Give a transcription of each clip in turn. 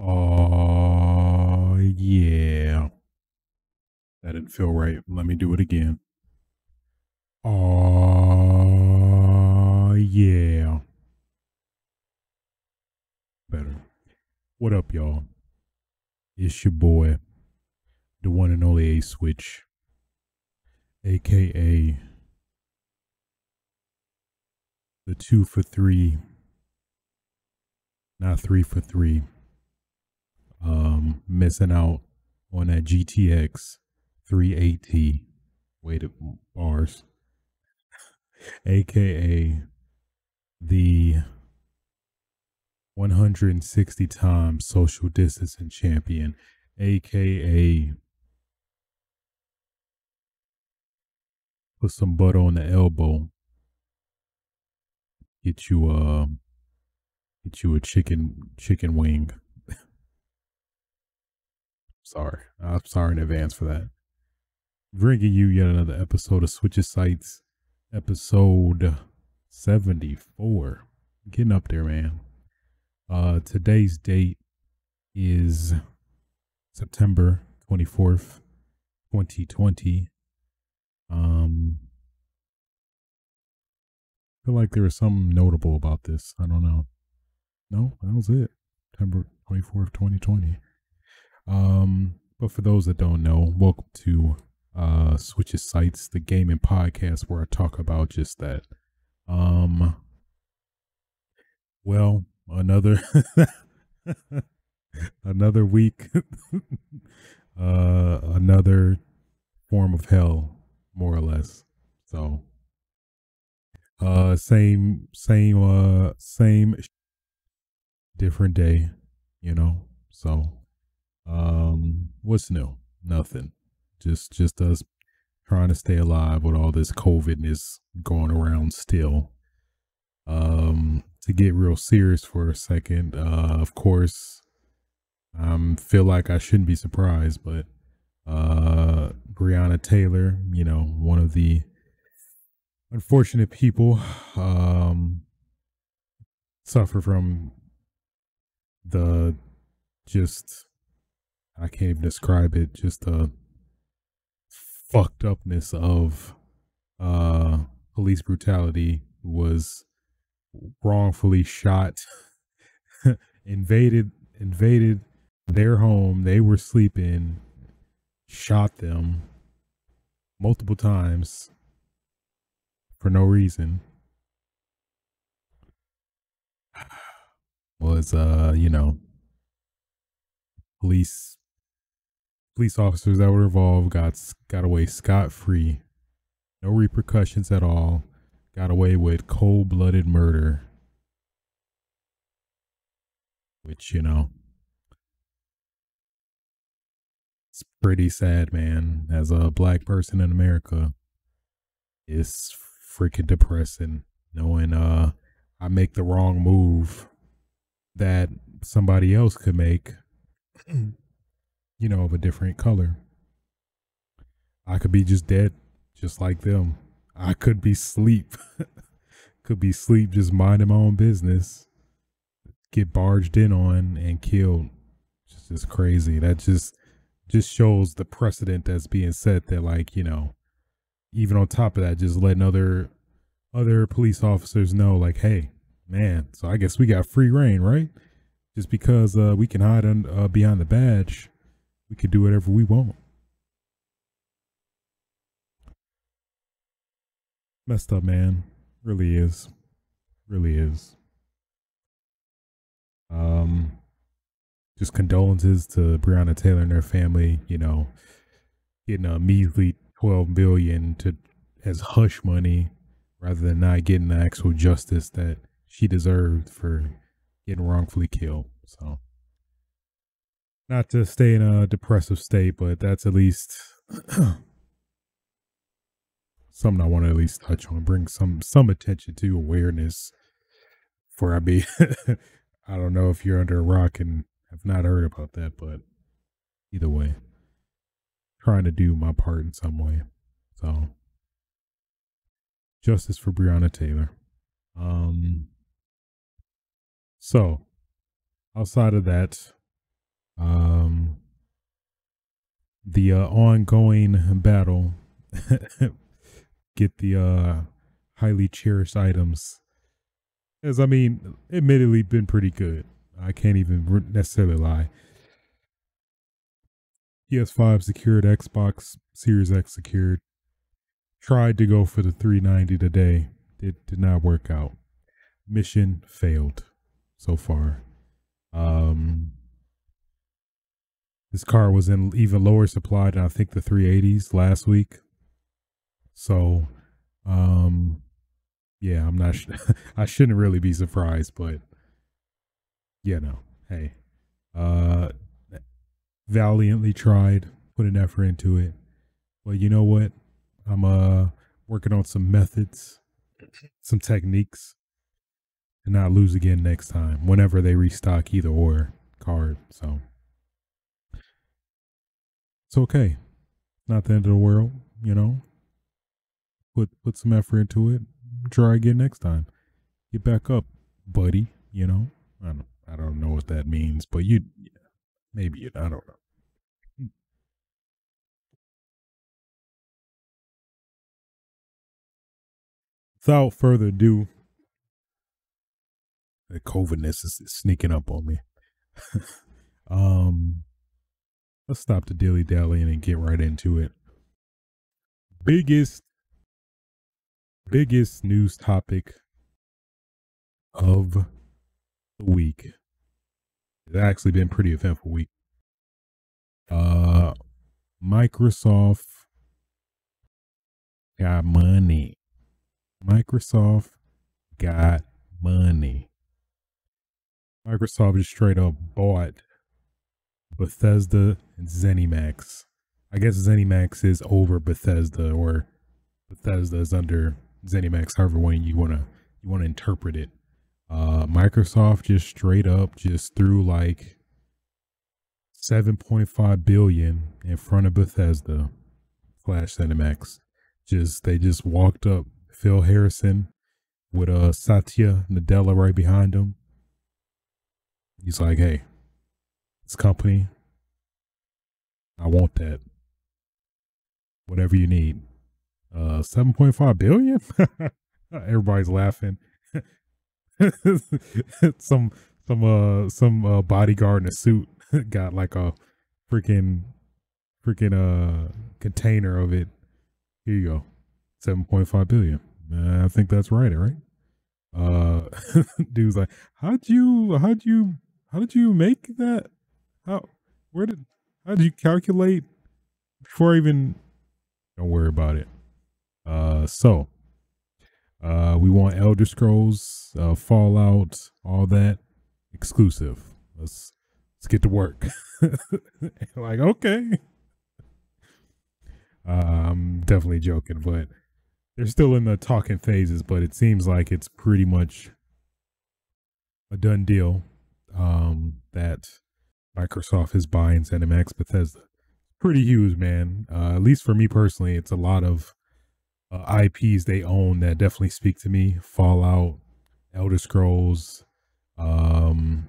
Oh, yeah. That didn't feel right. Let me do it again. Oh, yeah. Better. What up, y'all? It's your boy, the one and only A Switch, aka the two for three, not three for three. Um, missing out on that GTX 380 weighted bars, aka the 160 times social distancing champion, aka put some butter on the elbow, get you uh get you a chicken chicken wing. Sorry, I'm sorry in advance for that. Bringing you yet another episode of Switch's Sights, episode 74. Getting up there, man. Uh, today's date is September 24th, 2020. Um, I feel like there was something notable about this. I don't know. No, that was it. September 24th, 2020. Um, but for those that don't know, welcome to uh Switch's Sights, the gaming podcast where I talk about just that. Um, well, another another week uh another form of hell more or less so uh same same uh same different day you know so um what's new? Nothing. Just just us trying to stay alive with all this covidness going around still. Um to get real serious for a second, uh, of course, I feel like I shouldn't be surprised, but uh, Breonna Taylor, you know, one of the unfortunate people, um, suffer from the just I can't even describe it, just the fucked upness of uh police brutality was wrongfully shot, invaded invaded their home. They were sleeping, shot them multiple times for no reason. Was uh, you know, police police officers that were involved got got away scot free. No repercussions at all got away with cold blooded murder. Which, you know, it's pretty sad, man. As a black person in America, it's freaking depressing knowing uh I make the wrong move that somebody else could make, you know, of a different color. I could be just dead, just like them. I could be sleep. could be sleep just minding my own business. Get barged in on and killed. It's just crazy. That just just shows the precedent that's being set that like, you know, even on top of that, just letting other other police officers know, like, hey, man, so I guess we got free reign, right? Just because uh, we can hide un- uh, behind the badge, we can do whatever we want. messed up, man. Really is. Really is. Um, just condolences to Breonna Taylor and her family. You know, getting a measly twelve billion to as hush money rather than not getting the actual justice that she deserved for getting wrongfully killed. So, not to stay in a depressive state, but that's at least something I want to at least touch on, bring some some attention to awareness. For I be, I don't know if you're under a rock and have not heard about that, but either way, trying to do my part in some way. So, justice for Breonna Taylor. Um. So, outside of that, Um, the uh, ongoing battle, get the uh, highly cherished items. As I mean, admittedly, been pretty good. I can't even necessarily lie. PS5 secured, Xbox Series X secured. Tried to go for the 390 today. It did not work out. Mission failed so far. Um, this car was in even lower supply than I think the 380s last week. So, um, yeah, I'm not. I shouldn't really be surprised, but you know, hey, uh, valiantly tried, put an effort into it. But you know what? I'm uh working on some methods, some techniques and not lose again next time whenever they restock either or card. So it's okay. Not the end of the world, you know. Put put some effort into it. Try again next time. Get back up, buddy. You know. I don't I don't know what that means, but you maybe you I don't know. without further ado, the COVIDness is sneaking up on me. um, let's stop the dilly dallying and get right into it. Biggest, biggest news topic of the week. It's actually been pretty eventful week. Uh, Microsoft got money. Microsoft got money. Microsoft just straight up bought Bethesda and ZeniMax. I guess ZeniMax is over Bethesda or Bethesda is under ZeniMax, however way you wanna you wanna interpret it. Uh Microsoft just straight up just threw like 7.5 billion in front of Bethesda slash ZeniMax. Just they just walked up Phil Harrison with uh Satya Nadella right behind him. He's like, hey, this company, I want that. Whatever you need. Uh 7.5 billion? Everybody's laughing. some some uh some uh bodyguard in a suit got like a freaking freaking uh container of it. Here you go. 7.5 billion. Uh, I think that's right, right? Uh dude's like, how'd you how'd you how did you make that? How where did how did you calculate before I even don't worry about it. Uh so uh we want Elder Scrolls, uh Fallout, all that exclusive. Let's let's get to work. like, okay. Uh, I'm definitely joking, but they're still in the talking phases, but it seems like it's pretty much a done deal um, that Microsoft is buying ZeniMax Bethesda. Pretty huge, man. Uh, at least for me personally, it's a lot of uh, IPs they own that definitely speak to me. Fallout, Elder Scrolls, um,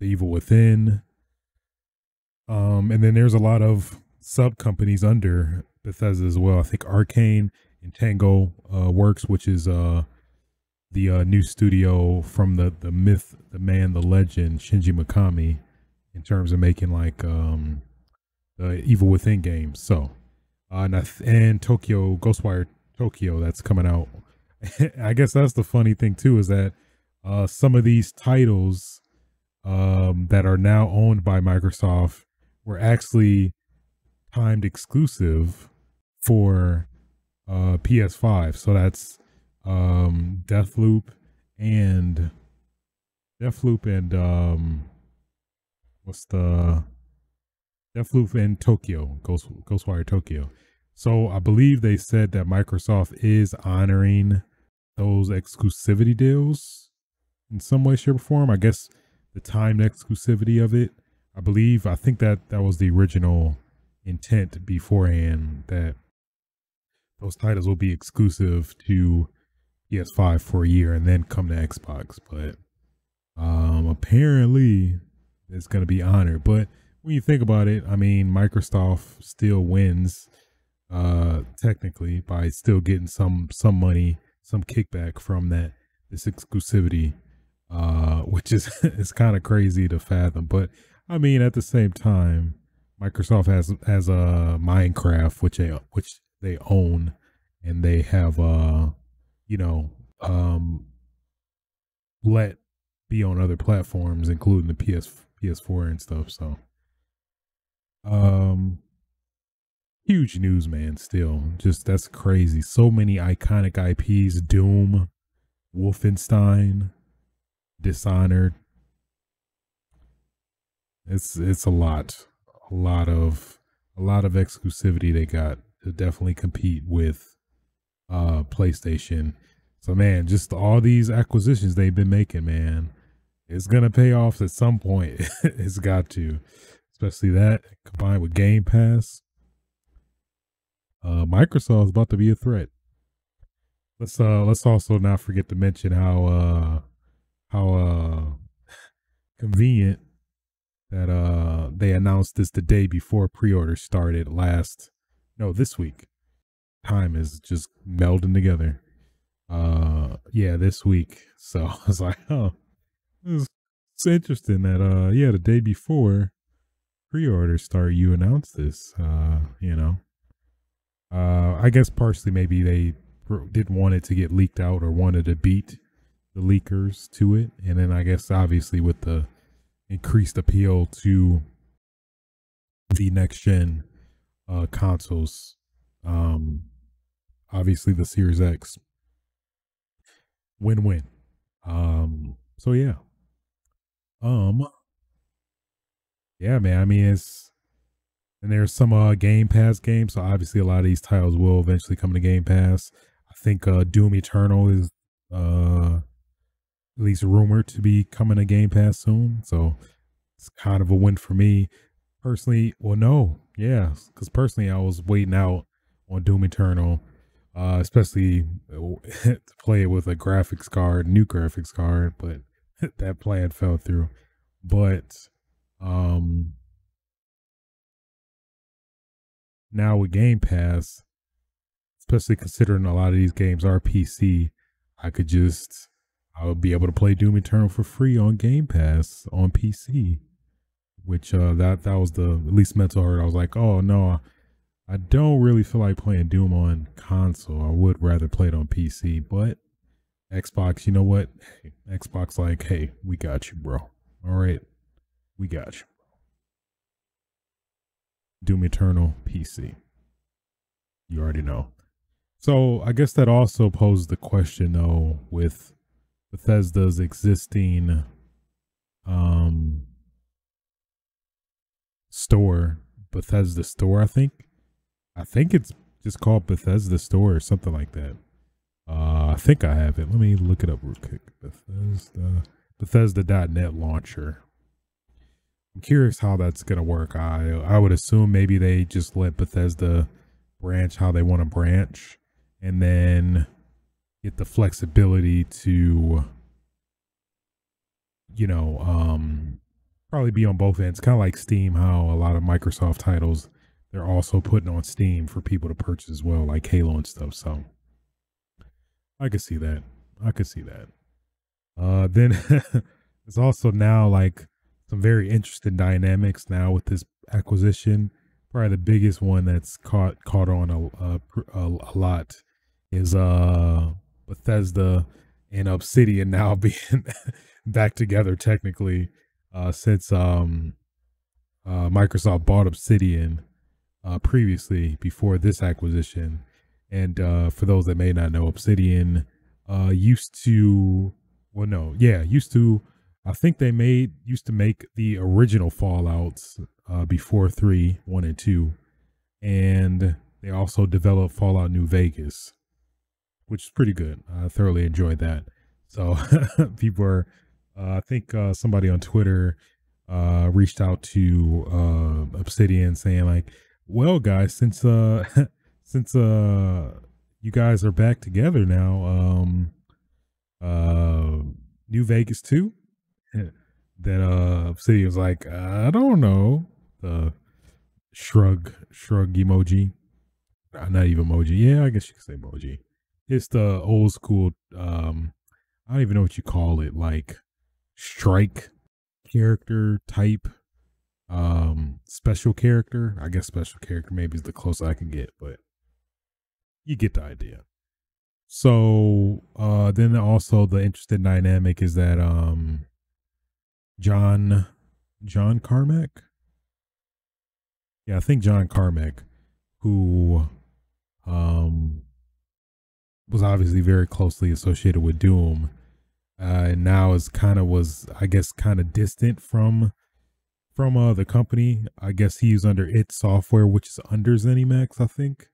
The Evil Within. Um, and then there's a lot of sub companies under Bethesda as well. I think Arkane and Tango uh, Works, which is uh, the uh, new studio from the the myth, the man, the legend Shinji Mikami, in terms of making like um, the Evil Within games. So, uh, and, th- and Tokyo Ghostwire Tokyo that's coming out. I guess that's the funny thing too is that uh, some of these titles um, that are now owned by Microsoft were actually timed exclusive for uh, PS5. So that's um, Deathloop and Deathloop and um, what's the Deathloop in Tokyo Ghost Ghostwire Tokyo. So I believe they said that Microsoft is honoring those exclusivity deals in some way, shape, or form. I guess the timed exclusivity of it. I believe I think that that was the original intent beforehand that those titles will be exclusive to PS5 for a year and then come to Xbox. But um apparently is going to be honored. But when you think about it, I mean, Microsoft still wins uh technically by still getting some some money, some kickback from that this exclusivity uh which is it's kind of crazy to fathom. But I mean, at the same time, Microsoft has has a uh, Minecraft which they which they own and they have uh you know um let be on other platforms including the PS PS4 and stuff so um huge news man still. Just that's crazy. So many iconic IPs Doom Wolfenstein Dishonored. It's it's a lot a lot of a lot of exclusivity they got to definitely compete with uh PlayStation. So man, just all these acquisitions they've been making, man, it's gonna pay off at some point. it's got to, especially that combined with Game Pass. Uh, is about to be a threat. Let's uh let's also not forget to mention how uh how uh convenient that uh they announced this the day before pre-order started last no this week time is just melding together uh yeah this week so i was like oh it's, it's interesting that uh yeah the day before pre-order start you announced this uh you know uh i guess partially maybe they didn't want it to get leaked out or wanted to beat the leakers to it and then i guess obviously with the increased appeal to the next gen uh, consoles. Um, obviously, the Series X. Win win. Um, so yeah. Um, yeah, man. I mean, it's and there's some uh Game Pass games. So obviously, a lot of these titles will eventually come to Game Pass. I think uh Doom Eternal is uh at least rumored to be coming to Game Pass soon. So it's kind of a win for me personally. Well, no, yeah, because personally, I was waiting out on Doom Eternal, uh, especially to play it with a graphics card, new graphics card, but that plan fell through. But um, now with Game Pass, especially considering a lot of these games are PC, I could just I would be able to play Doom Eternal for free on Game Pass on PC. Which uh that that was the least mental hurt. I was like, oh no, I don't really feel like playing Doom on console. I would rather play it on PC, but Xbox, you know what? Xbox like, hey, we got you, bro. All right. We got you. Doom Eternal PC. You already know. So I guess that also poses the question though with Bethesda's existing um store, Bethesda store, I think. I think it's just called Bethesda store or something like that. Uh, I think I have it. Let me look it up real quick. Bethesda Bethesda.net launcher. I'm curious how that's gonna work. I I would assume maybe they just let Bethesda branch how they want to branch, and then get the flexibility to you know um probably be on both ends kind of like steam how a lot of microsoft titles they're also putting on steam for people to purchase as well like halo and stuff so i could see that. I could see that. Uh then there's also now like some very interesting dynamics now with this acquisition. Probably the biggest one that's caught caught on a, a, a, a lot is uh Bethesda and Obsidian now being back together technically uh, since um, uh, Microsoft bought Obsidian uh, previously before this acquisition. And uh, for those that may not know, Obsidian uh, used to, well, no, yeah, used to. I think they made used to make the original Fallout's uh, before three, one and two, and they also developed Fallout New Vegas, which is pretty good. I thoroughly enjoyed that. So people are, uh, I think uh, somebody on Twitter uh, reached out to uh, Obsidian saying like, "Well, guys, since uh, since uh, you guys are back together now, um, uh, New Vegas too." then uh Obsidian was like, I don't know. The shrug shrug emoji. Uh, not even emoji. Yeah, I guess you could say emoji. It's the old school um I don't even know what you call it, like strike character type um special character. I guess special character maybe is the closest I can get, but you get the idea. So uh then also the interesting dynamic is that um John John Carmack. Yeah, I think John Carmack, who um was obviously very closely associated with Doom, uh, and now is kind of was I guess kind of distant from from uh the company. I guess he's under id Software, which is under ZeniMax, I think.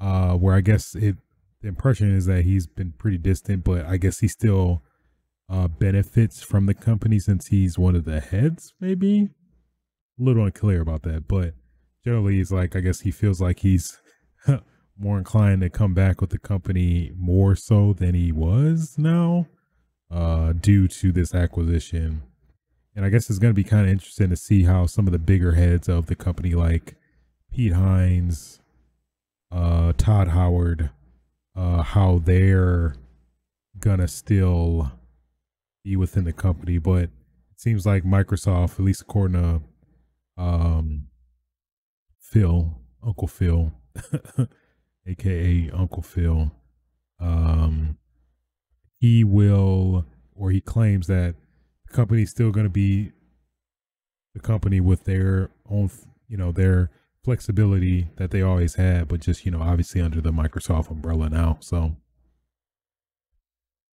Uh, where I guess it the impression is that he's been pretty distant, but I guess he still uh, benefits from the company since he's one of the heads, maybe. A little unclear about that, but generally, he's like, I guess he feels like he's more inclined to come back with the company more so than he was now, uh, due to this acquisition. And I guess it's going to be kind of interesting to see how some of the bigger heads of the company, like Pete Hines, uh, Todd Howard, uh, how they're gonna still be within the company, but it seems like Microsoft, at least according to um, Phil, Uncle Phil, aka Uncle Phil, um, he will, or he claims that the company's still going to be the company with their own, you know, their flexibility that they always had, but just, you know, obviously under the Microsoft umbrella now. So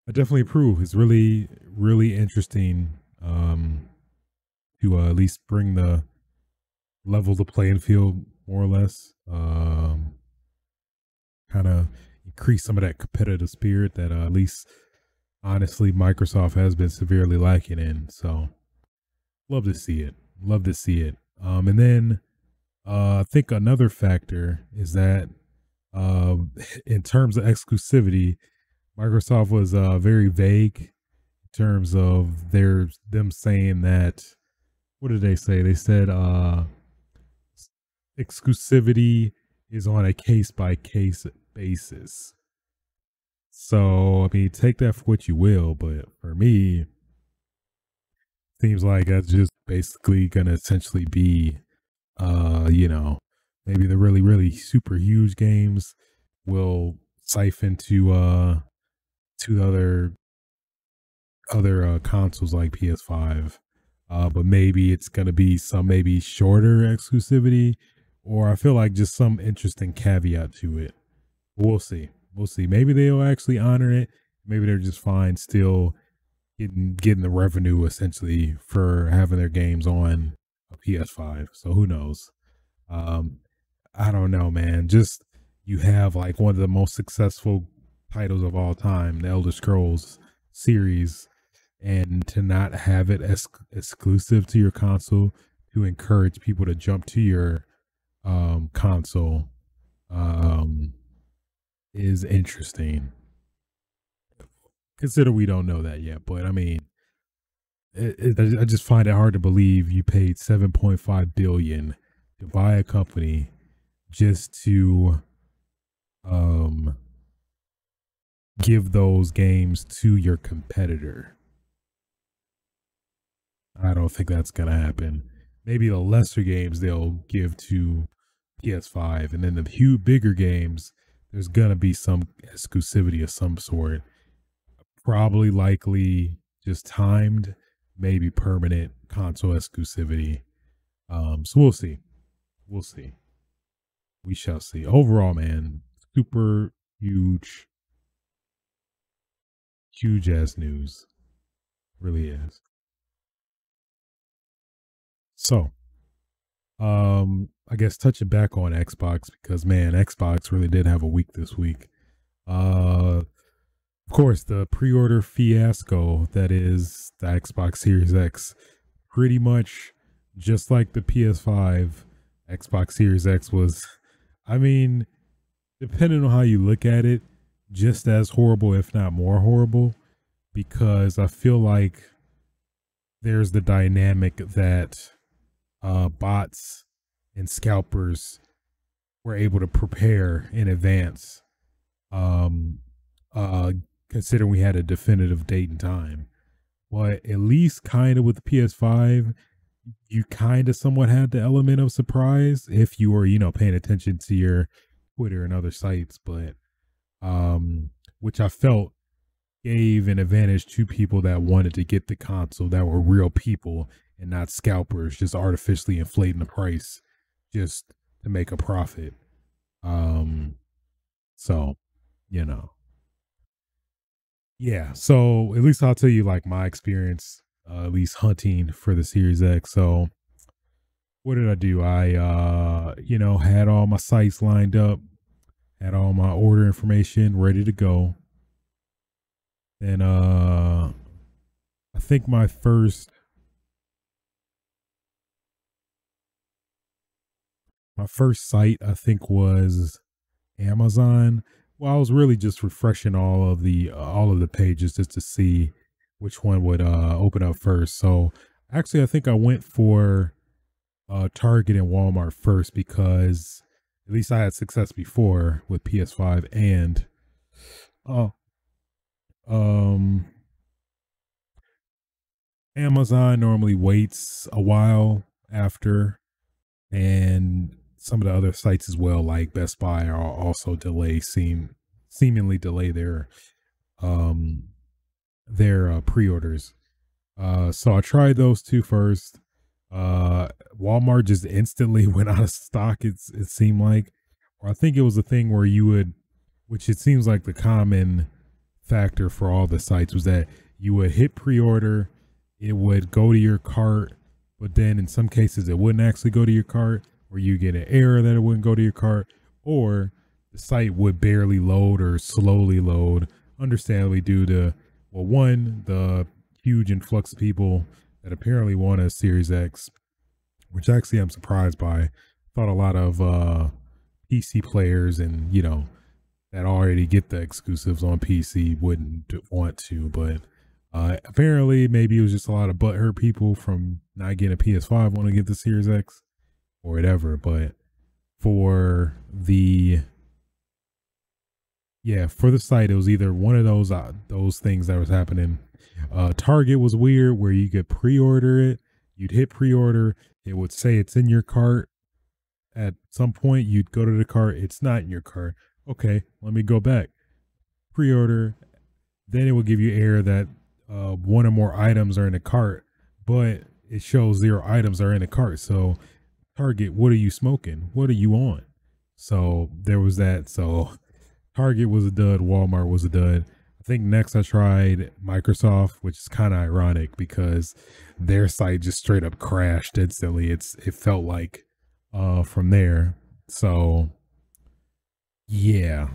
I definitely approve. It's really, really interesting um, to uh, at least bring the level the playing field more or less. Um, kind of increase some of that competitive spirit that uh, at least honestly Microsoft has been severely lacking in. So love to see it. Love to see it. Um, and then uh, I think another factor is that uh, in terms of exclusivity, Microsoft was uh, very vague in terms of their them saying that. What did they say? They said uh, exclusivity is on a case by case basis. So I mean, take that for what you will, but for me, seems like that's just basically gonna essentially be uh, you know, maybe the really, really super huge games will siphon to uh to the other other uh, consoles like PS5. Uh, but maybe it's gonna be some maybe shorter exclusivity, or I feel like just some interesting caveat to it. We'll see. We'll see. Maybe they'll actually honor it. Maybe they're just fine still getting getting the revenue essentially for having their games on a PS5. So who knows? Um, I don't know, man. Just you have like one of the most successful titles of all time, the Elder Scrolls series, and to not have it as exclusive to your console to encourage people to jump to your um, console um, is interesting. Consider we don't know that yet, but I mean, it, it, I just find it hard to believe you paid 7.5 billion to buy a company just to um give those games to your competitor. I don't think that's gonna happen. Maybe the lesser games they'll give to PS5, and then the few bigger games, there's gonna be some exclusivity of some sort. Probably likely just timed maybe permanent console exclusivity. Um, so we'll see. We'll see. We shall see. Overall, man, super huge, huge ass news. Really is. So, um, I guess touching back on Xbox because man, Xbox really did have a week this week. Uh, of course, the pre-order fiasco that is the Xbox Series X, pretty much just like the PS5, Xbox Series X was, I mean, depending on how you look at it, just as horrible, if not more horrible, because I feel like there's the dynamic that uh, bots and scalpers were able to prepare in advance, um, uh, considering we had a definitive date and time. But at least kind of with the PS5, you kind of somewhat had the element of surprise if you were, you know, paying attention to your Twitter and other sites. But, um, which I felt gave an advantage to people that wanted to get the console that were real people and not scalpers just artificially inflating the price just to make a profit. Um so, you know. Yeah, so at least I'll tell you like my experience uh, at least hunting for the Series X. So what did I do? I uh you know, had all my sites lined up, had all my order information ready to go. And uh I think my first my first site I think was Amazon. Well, I was really just refreshing all of the uh, all of the pages just to see which one would uh open up first. So actually I think I went for uh Target and Walmart first because at least I had success before with PS5 and uh um Amazon normally waits a while after and some of the other sites as well, like Best Buy, are also delay seem seemingly delay their um their uh, pre-orders. Uh, so I tried those two first. Uh, Walmart just instantly went out of stock. It's it seemed like, or I think it was a thing where you would, which it seems like the common factor for all the sites was that you would hit pre-order, it would go to your cart, but then in some cases it wouldn't actually go to your cart or you get an error that it wouldn't go to your cart, or the site would barely load or slowly load, understandably due to, well, one, the huge influx of people that apparently want a Series X, which actually I'm surprised by. Thought a lot of uh, PC players and, you know, that already get the exclusives on PC wouldn't want to, but uh, apparently maybe it was just a lot of butthurt people from not getting a PS5 want to get the Series X or whatever. But for the yeah, for the site, it was either one of those uh, those things that was happening. Uh, Target was weird, where you could pre-order it. You'd hit pre-order, it would say it's in your cart. At some point, you'd go to the cart, it's not in your cart. Okay, let me go back. Pre-order, then it will give you error that uh, one or more items are in the cart, but it shows zero items are in the cart. So Target, what are you smoking? What are you on? So there was that. So Target was a dud. Walmart was a dud. I think next I tried Microsoft, which is kind of ironic because their site just straight up crashed instantly. It's it felt like uh from there. So yeah,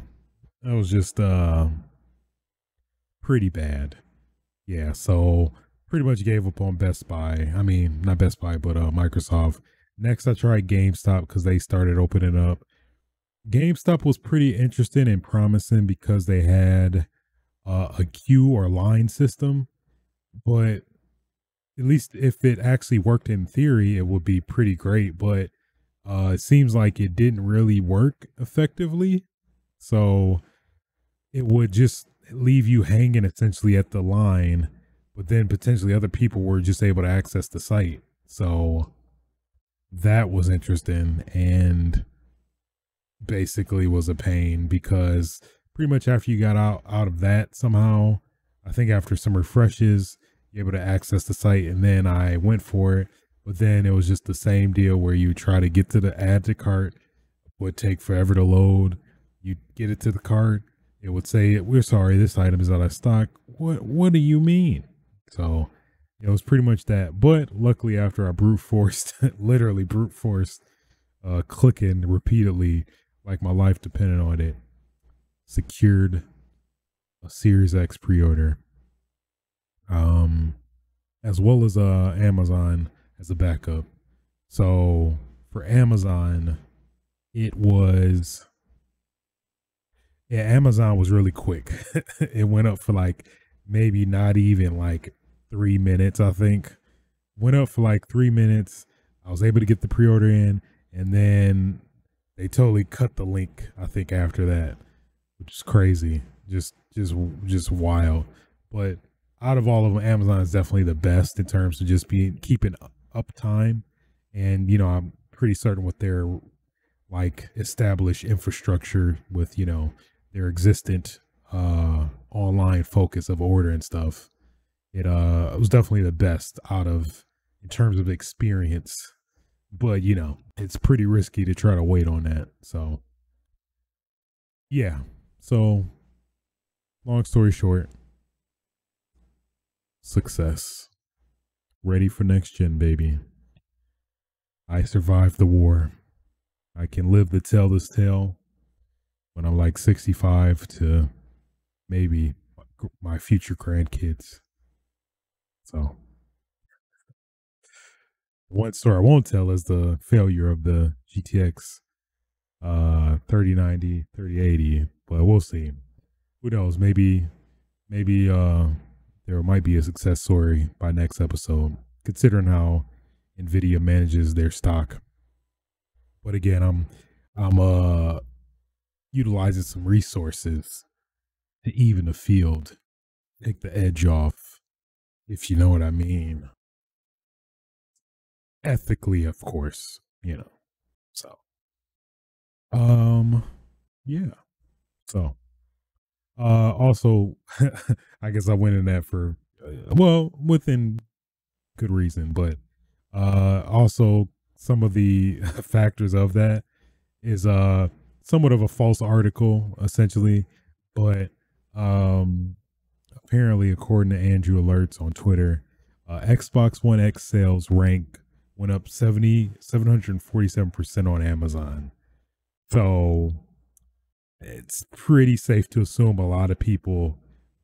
that was just uh pretty bad. Yeah, so pretty much gave up on Best Buy. I mean, not Best Buy, but uh Microsoft Next, I tried GameStop because they started opening up. GameStop was pretty interesting and promising because they had uh, a queue or line system, but at least if it actually worked in theory, it would be pretty great. But uh, it seems like it didn't really work effectively. So it would just leave you hanging essentially at the line, but then potentially other people were just able to access the site. So that was interesting and basically was a pain because pretty much after you got out out of that somehow i think after some refreshes you're able to access the site and then i went for it. But then it was just the same deal where you try to get to the add to cart would take forever to load. You get it to the cart it would say we're sorry this item is out of stock. What what do you mean? So it was pretty much that. But luckily, after I brute forced, literally brute forced, uh, clicking repeatedly, like my life depended on it, secured a Series X pre-order, um, as well as uh Amazon as a backup. So for Amazon, it was yeah, Amazon was really quick. it went up for like maybe not even like three minutes, I think. went up for like three minutes. I was able to get the pre order in, and then they totally cut the link. I think after that, which is crazy, just just just wild. But out of all of them, Amazon is definitely the best in terms of just being keeping uptime, and you know I'm pretty certain with their like established infrastructure with you know their existent uh online focus of order and stuff it uh was definitely the best out of in terms of experience but you know it's pretty risky to try to wait on that so. Yeah so long story short success. Ready for next gen baby. I survived the war. I can live to tell this tale when I'm like 65 to maybe my future grandkids. So, one story I won't tell is the failure of the GTX uh 3090, 3080, but we'll see. Who knows? Maybe, maybe uh there might be a success story by next episode, considering how NVIDIA manages their stock. But again, I'm I'm uh utilizing some resources to even the field, take the edge off, if you know what I mean. Ethically, of course, you know. So, um, yeah. So, uh, also, I guess I went in that for, uh, well, within good reason, but, uh, also some of the factors of that is uh somewhat of a false article essentially but um apparently according to andrew alerts on twitter uh, xbox one x sales rank went up 70 747% on amazon. So it's pretty safe to assume a lot of people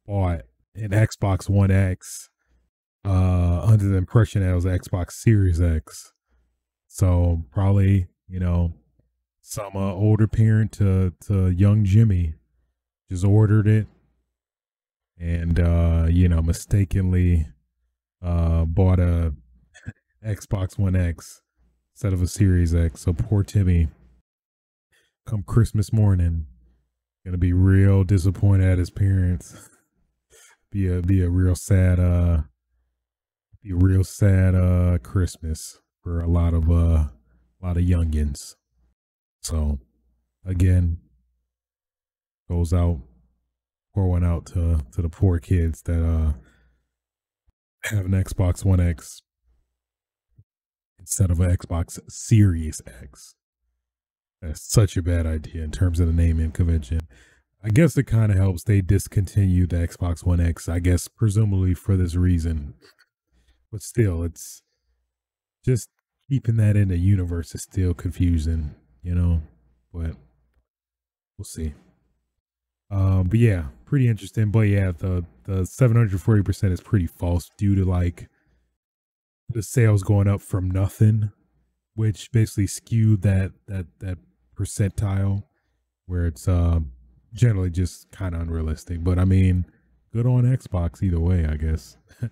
bought an xbox one x uh under the impression that it was xbox series x. So probably, you know, some uh, older parent to to young Jimmy just ordered it and uh, you know, mistakenly uh bought a Xbox One X instead of a Series X. So poor Timmy come Christmas morning gonna be real disappointed at his parents. be a be a real sad uh be a real sad uh Christmas for a lot of uh a lot of youngins. So again, goes out pour one out to to the poor kids that uh have an Xbox One X instead of an Xbox Series X. That's such a bad idea in terms of the naming convention. I guess it kind of helps they discontinue the Xbox One X, I guess presumably for this reason. But still, it's just keeping that in the universe is still confusing, you know, but we'll see. Um, but yeah, pretty interesting. But yeah, the the 740% is pretty false due to like the sales going up from nothing, which basically skewed that that that percentile where it's um generally just kind of unrealistic. But I mean, good on Xbox either way, I guess.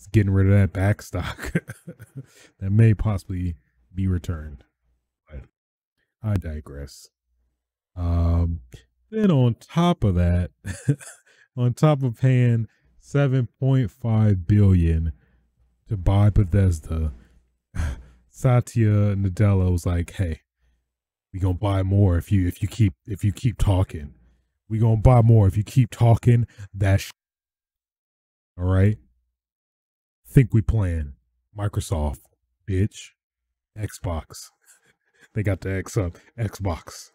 It's getting rid of that back stock that may possibly be returned. But I digress. Um, then on top of that, on top of paying 7.5 billion to buy Bethesda, Satya Nadella was like, "Hey, we gonna buy more if you if you keep if you keep talking. We gonna buy more if you keep talking. That sh- all right think we plan? Microsoft, bitch. Xbox. they got the X up. Xbox.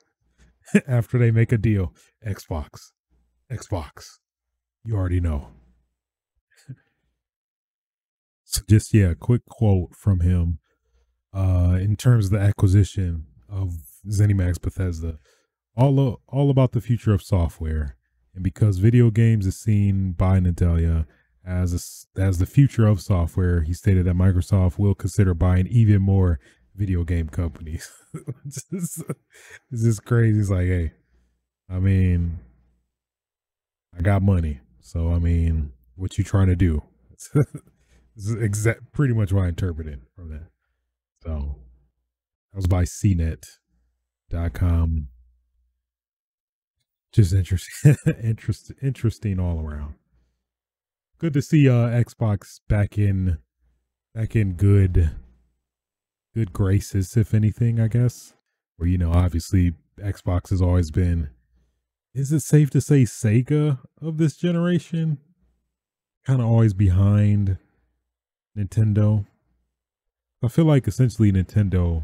After they make a deal, Xbox. Xbox. You already know. so just yeah, quick quote from him. Uh in terms of the acquisition of ZeniMax Bethesda. All all about the future of software. And because video games is seen by Nadella as a, as the future of software, he stated that Microsoft will consider buying even more video game companies. this, is crazy. It's like, hey, I mean, I got money, so I mean, what you trying to do? This is exact pretty much what I interpreted from that. So that was by cnet.com. Just interesting, interest, interesting all around. Good to see uh Xbox back in back in good good graces, if anything, I guess. Where you know, obviously Xbox has always been is it safe to say Sega of this generation? Kind of always behind Nintendo. I feel like essentially Nintendo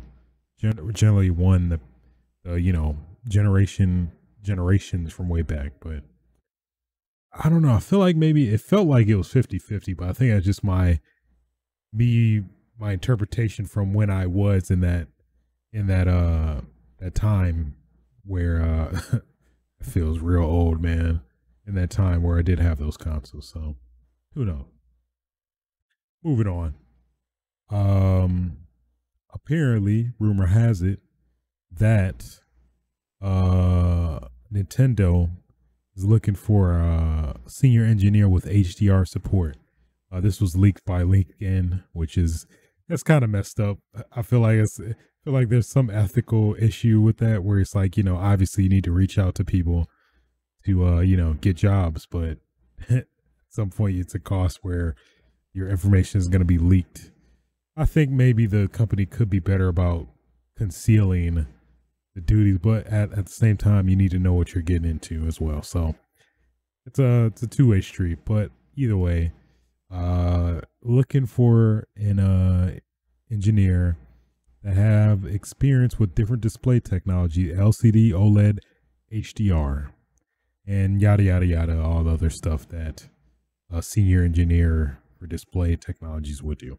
generally won the, you know generation generations from way back, but I don't know. I feel like maybe it felt like it was 50-50, but I think that's just my me my interpretation from when I was in that in that uh that time where uh it feels real old, man. In that time where I did have those consoles, so who knows? Moving on. Um, apparently, rumor has it that uh Nintendo is looking for a senior engineer with HDR support. Uh, this was leaked by LinkedIn, which is that's kind of messed up. I feel like it's I feel like there's some ethical issue with that where it's like, you know, obviously you need to reach out to people to uh, you know, get jobs, but at some point it's a cost where your information is going to be leaked. I think maybe the company could be better about concealing the duties, but at, at the same time, you need to know what you're getting into as well. So it's a it's a two way street, but either way, uh, looking for an uh engineer that have experience with different display technology, LCD, OLED, HDR, and yada yada yada, all the other stuff that a senior engineer for display technologies would do.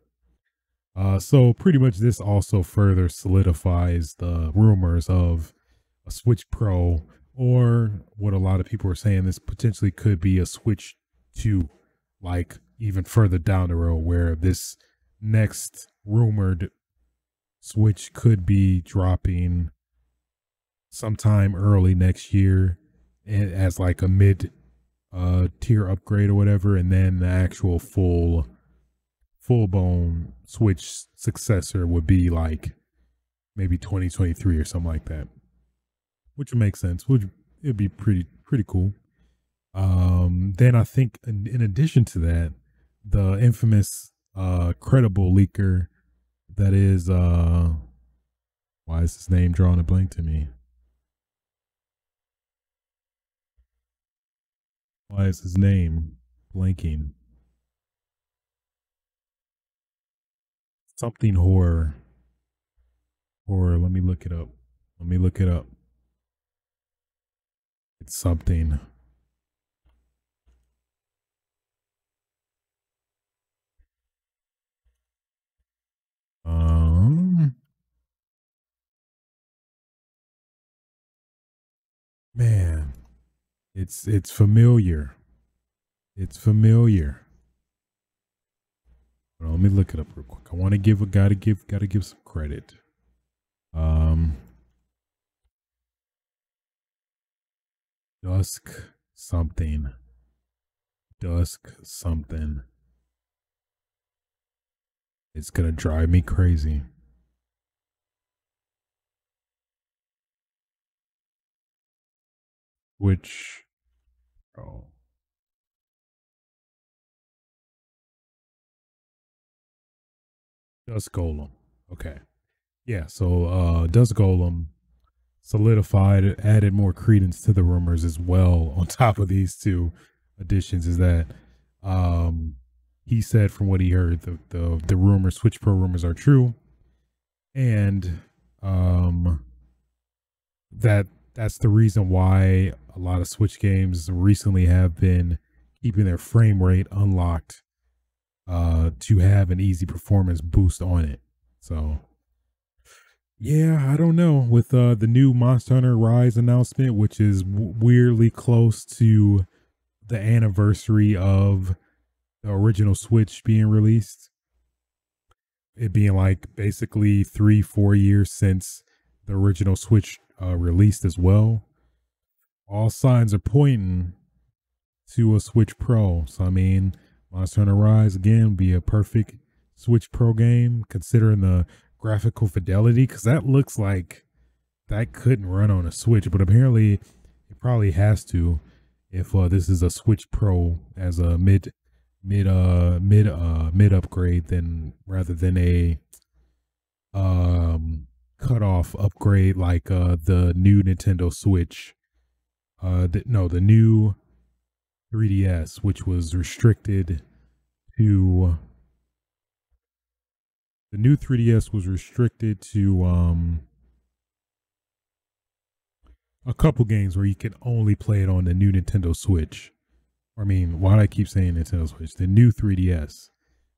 Uh, so pretty much this also further solidifies the rumors of a Switch Pro or what a lot of people are saying this potentially could be a Switch 2 like even further down the road where this next rumored Switch could be dropping sometime early next year as like a mid uh tier upgrade or whatever and then the actual full full blown switch successor would be like maybe 2023 or something like that which would make sense which it'd be pretty pretty cool. Um then i think in, in addition to that the infamous uh credible leaker that is uh why is his name drawing a blank to me? Why is his name blanking? Something horror. Horror. Let me look it up. Let me look it up. It's something Um, man, it's it's familiar. It's familiar. let me look it up real quick. I want to give a gotta give gotta give some credit. Um, dusk something. Dusk something. It's going to drive me crazy. Which, oh. Dusk Golem. Okay. Yeah, so uh Dusk Golem solidified, added more credence to the rumors as well on top of these two additions is that um he said from what he heard the the, the rumors switch pro rumors are true. And um that that's the reason why a lot of switch games recently have been keeping their frame rate unlocked uh to have an easy performance boost on it. So yeah i don't know. With uh the new monster hunter rise announcement which is w- weirdly close to the anniversary of the original Switch being released. It being like basically three, four years since the original Switch uh, released as well. All signs are pointing to a Switch Pro. So, I mean, Monster Hunter Rise again be a perfect Switch Pro game considering the graphical fidelity because that looks like that couldn't run on a Switch, but apparently it probably has to if uh, this is a Switch Pro as a mid mid uh mid uh mid upgrade than rather than a um cut off upgrade like uh the new Nintendo Switch uh no the new 3DS which was restricted to the new 3DS was restricted to um a couple games where you can only play it on the new Nintendo Switch. I mean, why do I keep saying Nintendo Switch? The new 3DS,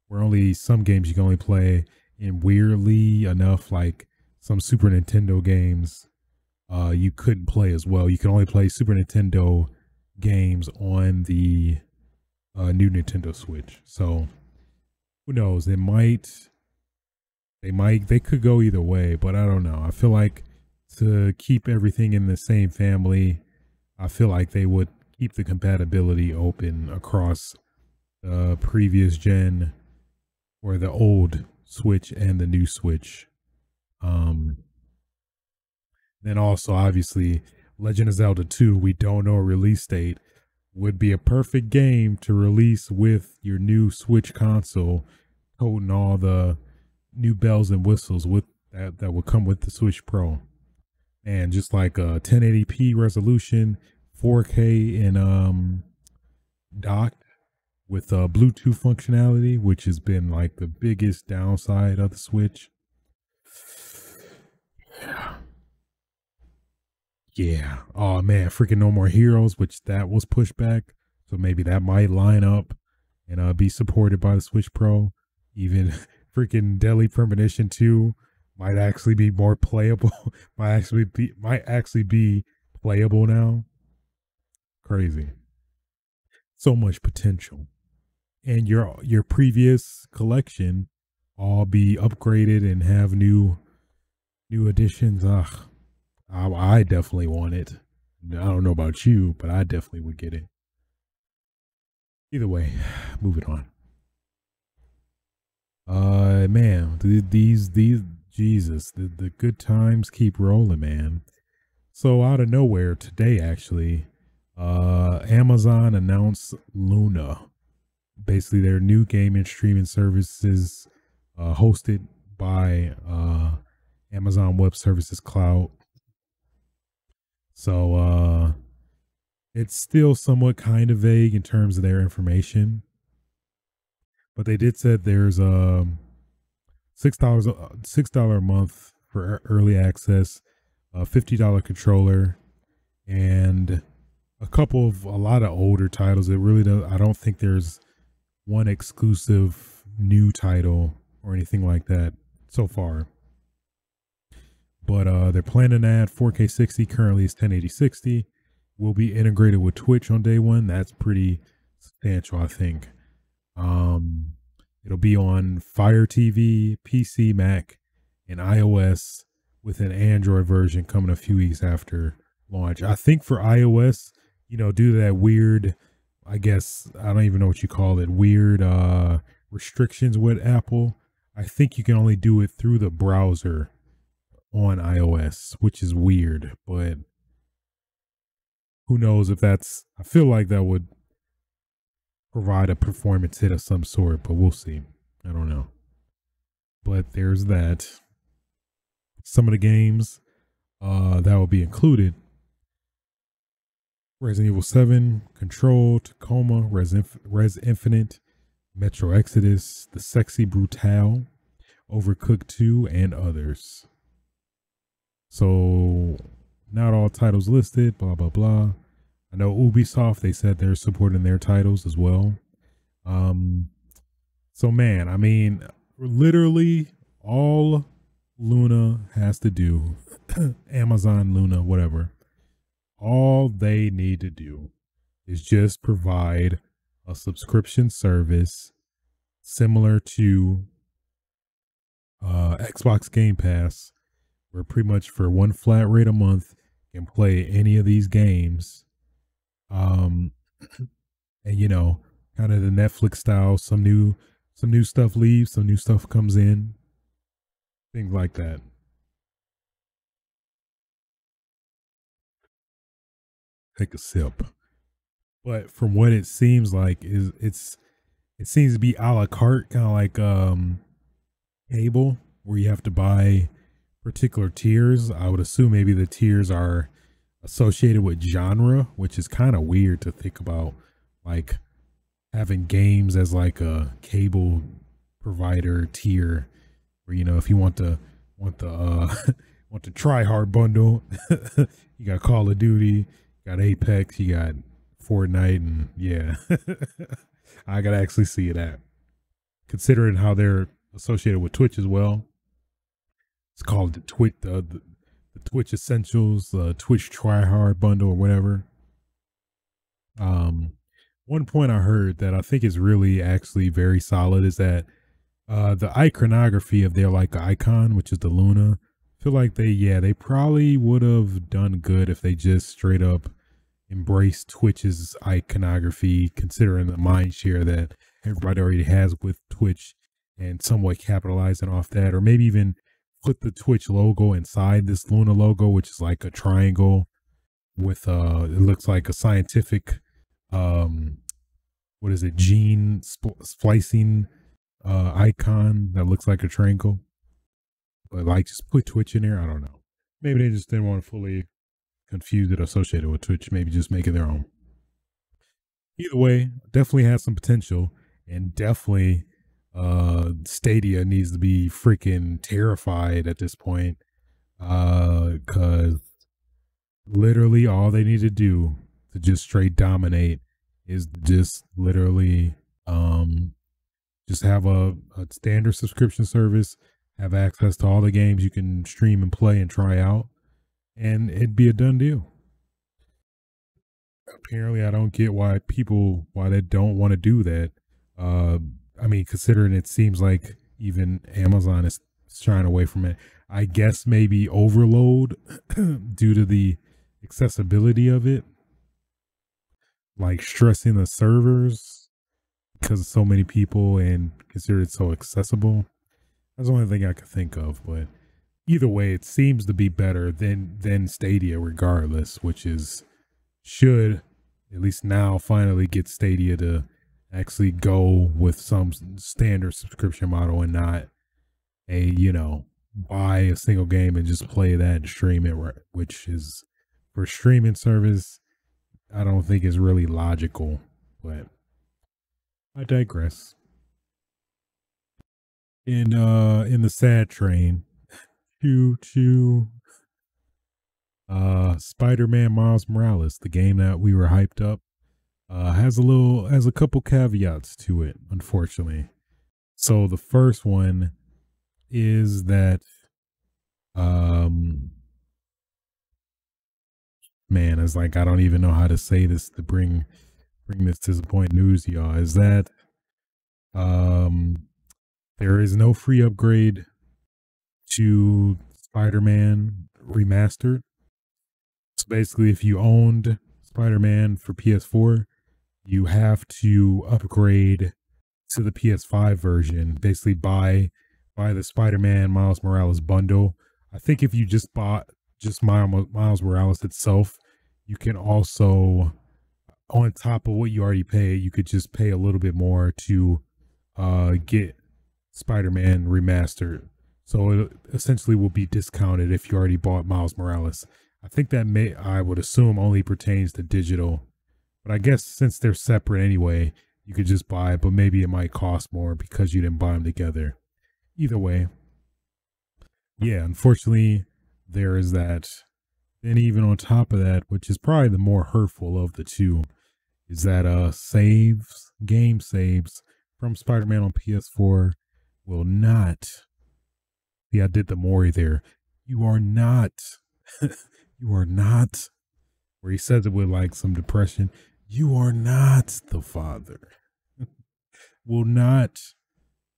where only some games you can only play, and weirdly enough, like some Super Nintendo games, uh, you couldn't play as well. You can only play Super Nintendo games on the uh, new Nintendo Switch. So who knows? They might, they might, they could go either way, but I don't know. I feel like to keep everything in the same family, I feel like they would keep the compatibility open across the previous gen or the old Switch and the new Switch. Um, then also, obviously, Legend of Zelda 2, we don't know a release date, would be a perfect game to release with your new Switch console, toting all the new bells and whistles with that, that would come with the Switch Pro and just like a 1080p resolution, 4K and um docked with uh Bluetooth functionality, which has been like the biggest downside of the Switch. Yeah. Yeah. Oh man, freaking no more heroes, which that was pushed back. So maybe that might line up and uh be supported by the Switch Pro. Even freaking Deadly Premonition 2 might actually be more playable. might actually be might actually be playable now. Crazy. So much potential. And your your previous collection all be upgraded and have new new additions. Ugh. I, I definitely want it. I don't know about you, but I definitely would get it. Either way, moving on. Uh man, these these Jesus, the, the good times keep rolling, man. So out of nowhere today, actually, uh, Amazon announced Luna, basically their new gaming streaming services, uh, hosted by uh, Amazon Web Services Cloud. So uh, it's still somewhat kind of vague in terms of their information, but they did say there's um six dollars six dollar a month for early access, a fifty dollar controller, and a couple of a lot of older titles. It really does. I don't think there's one exclusive new title or anything like that so far. But uh, they're planning to add 4K 60. Currently, it's 1080 60. Will be integrated with Twitch on day one. That's pretty substantial, I think. Um, It'll be on Fire TV, PC, Mac, and iOS with an Android version coming a few weeks after launch. I think for iOS, you know, to that weird, I guess, I don't even know what you call it, weird uh, restrictions with Apple, I think you can only do it through the browser on iOS, which is weird, but who knows if that's, I feel like that would provide a performance hit of some sort, but we'll see. I don't know. But there's that. Some of the games uh, that will be included Resident Evil 7, Control, Tacoma, Rez, Inf- Rez Infinite, Metro Exodus, The Sexy Brutale, Overcooked 2, and others. So, not all titles listed, blah, blah, blah. I know Ubisoft, they said they're supporting their titles as well. Um, so man, I mean, literally all Luna has to do, Amazon Luna, whatever, all they need to do is just provide a subscription service similar to uh, Xbox Game Pass, where pretty much for one flat rate a month can play any of these games um, and you know, kind of the Netflix style. Some new some new stuff leaves, some new stuff comes in, things like that. Take a sip. But from what it seems like, is it's it seems to be a la carte, kind of like um cable, where you have to buy particular tiers. I would assume maybe the tiers are associated with genre, which is kind of weird to think about. Like having games as like a cable provider tier where you know if you want to want the uh want the try hard bundle you got call of duty got apex you got fortnite and yeah. I gotta actually see that. Considering how they're associated with twitch as well. It's called the twitch the, the, the twitch essentials uh twitch try hard bundle or whatever. Um one point I heard that I think is really actually very solid is that uh, the iconography of their like icon, which is the Luna, feel like they yeah they probably would have done good if they just straight up embraced Twitch's iconography, considering the mind share that everybody already has with Twitch, and somewhat capitalizing off that, or maybe even put the Twitch logo inside this Luna logo, which is like a triangle with uh it looks like a scientific um what is it gene spl- splicing uh icon that looks like a triangle but like just put twitch in there? I don't know. Maybe they just didn't want to fully confuse it associated with twitch maybe just make it their own. Either way definitely has some potential and definitely uh stadia needs to be freaking terrified at this point uh because literally all they need to do to just straight dominate is just literally um just have a, a standard subscription service, have access to all the games you can stream and play and try out, and it'd be a done deal. Apparently, I don't get why people why they don't want to do that. Uh, I mean, considering it seems like even Amazon is shying away from it. I guess maybe overload due to the accessibility of it like stressing the servers because so many people and consider it so accessible. That's the only thing I could think of. But either way, it seems to be better than than Stadia, regardless, which is should at least now finally get Stadia to actually go with some standard subscription model and not a you know buy a single game and just play that and stream it, which is for streaming service I don't think is really logical, but I digress. In uh in the sad train, choo choo. Uh Spider-Man Miles Morales, the game that we were hyped up, uh has a little has a couple caveats to it, unfortunately. So the first one is that um man, it's like I don't even know how to say this to bring bring this disappointing news, y'all. Is that um there is no free upgrade to Spider-Man remastered. So basically, if you owned Spider-Man for PS4, you have to upgrade to the PS5 version. Basically, buy buy the Spider-Man Miles Morales bundle. I think if you just bought just Miles Morales itself, you can also on top of what you already pay, you could just pay a little bit more to uh, get Spider-Man remastered. So it essentially will be discounted if you already bought Miles Morales. I think that may I would assume only pertains to digital. But I guess since they're separate anyway, you could just buy it, but maybe it might cost more because you didn't buy them together. Either way. Yeah, unfortunately, there is that then even on top of that, which is probably the more hurtful of the two, is that uh saves, game saves from Spider-Man on PS4 will not. Yeah, I did the Maury there. You are not. you are not. Where he says it with like some depression. You are not the father. will not.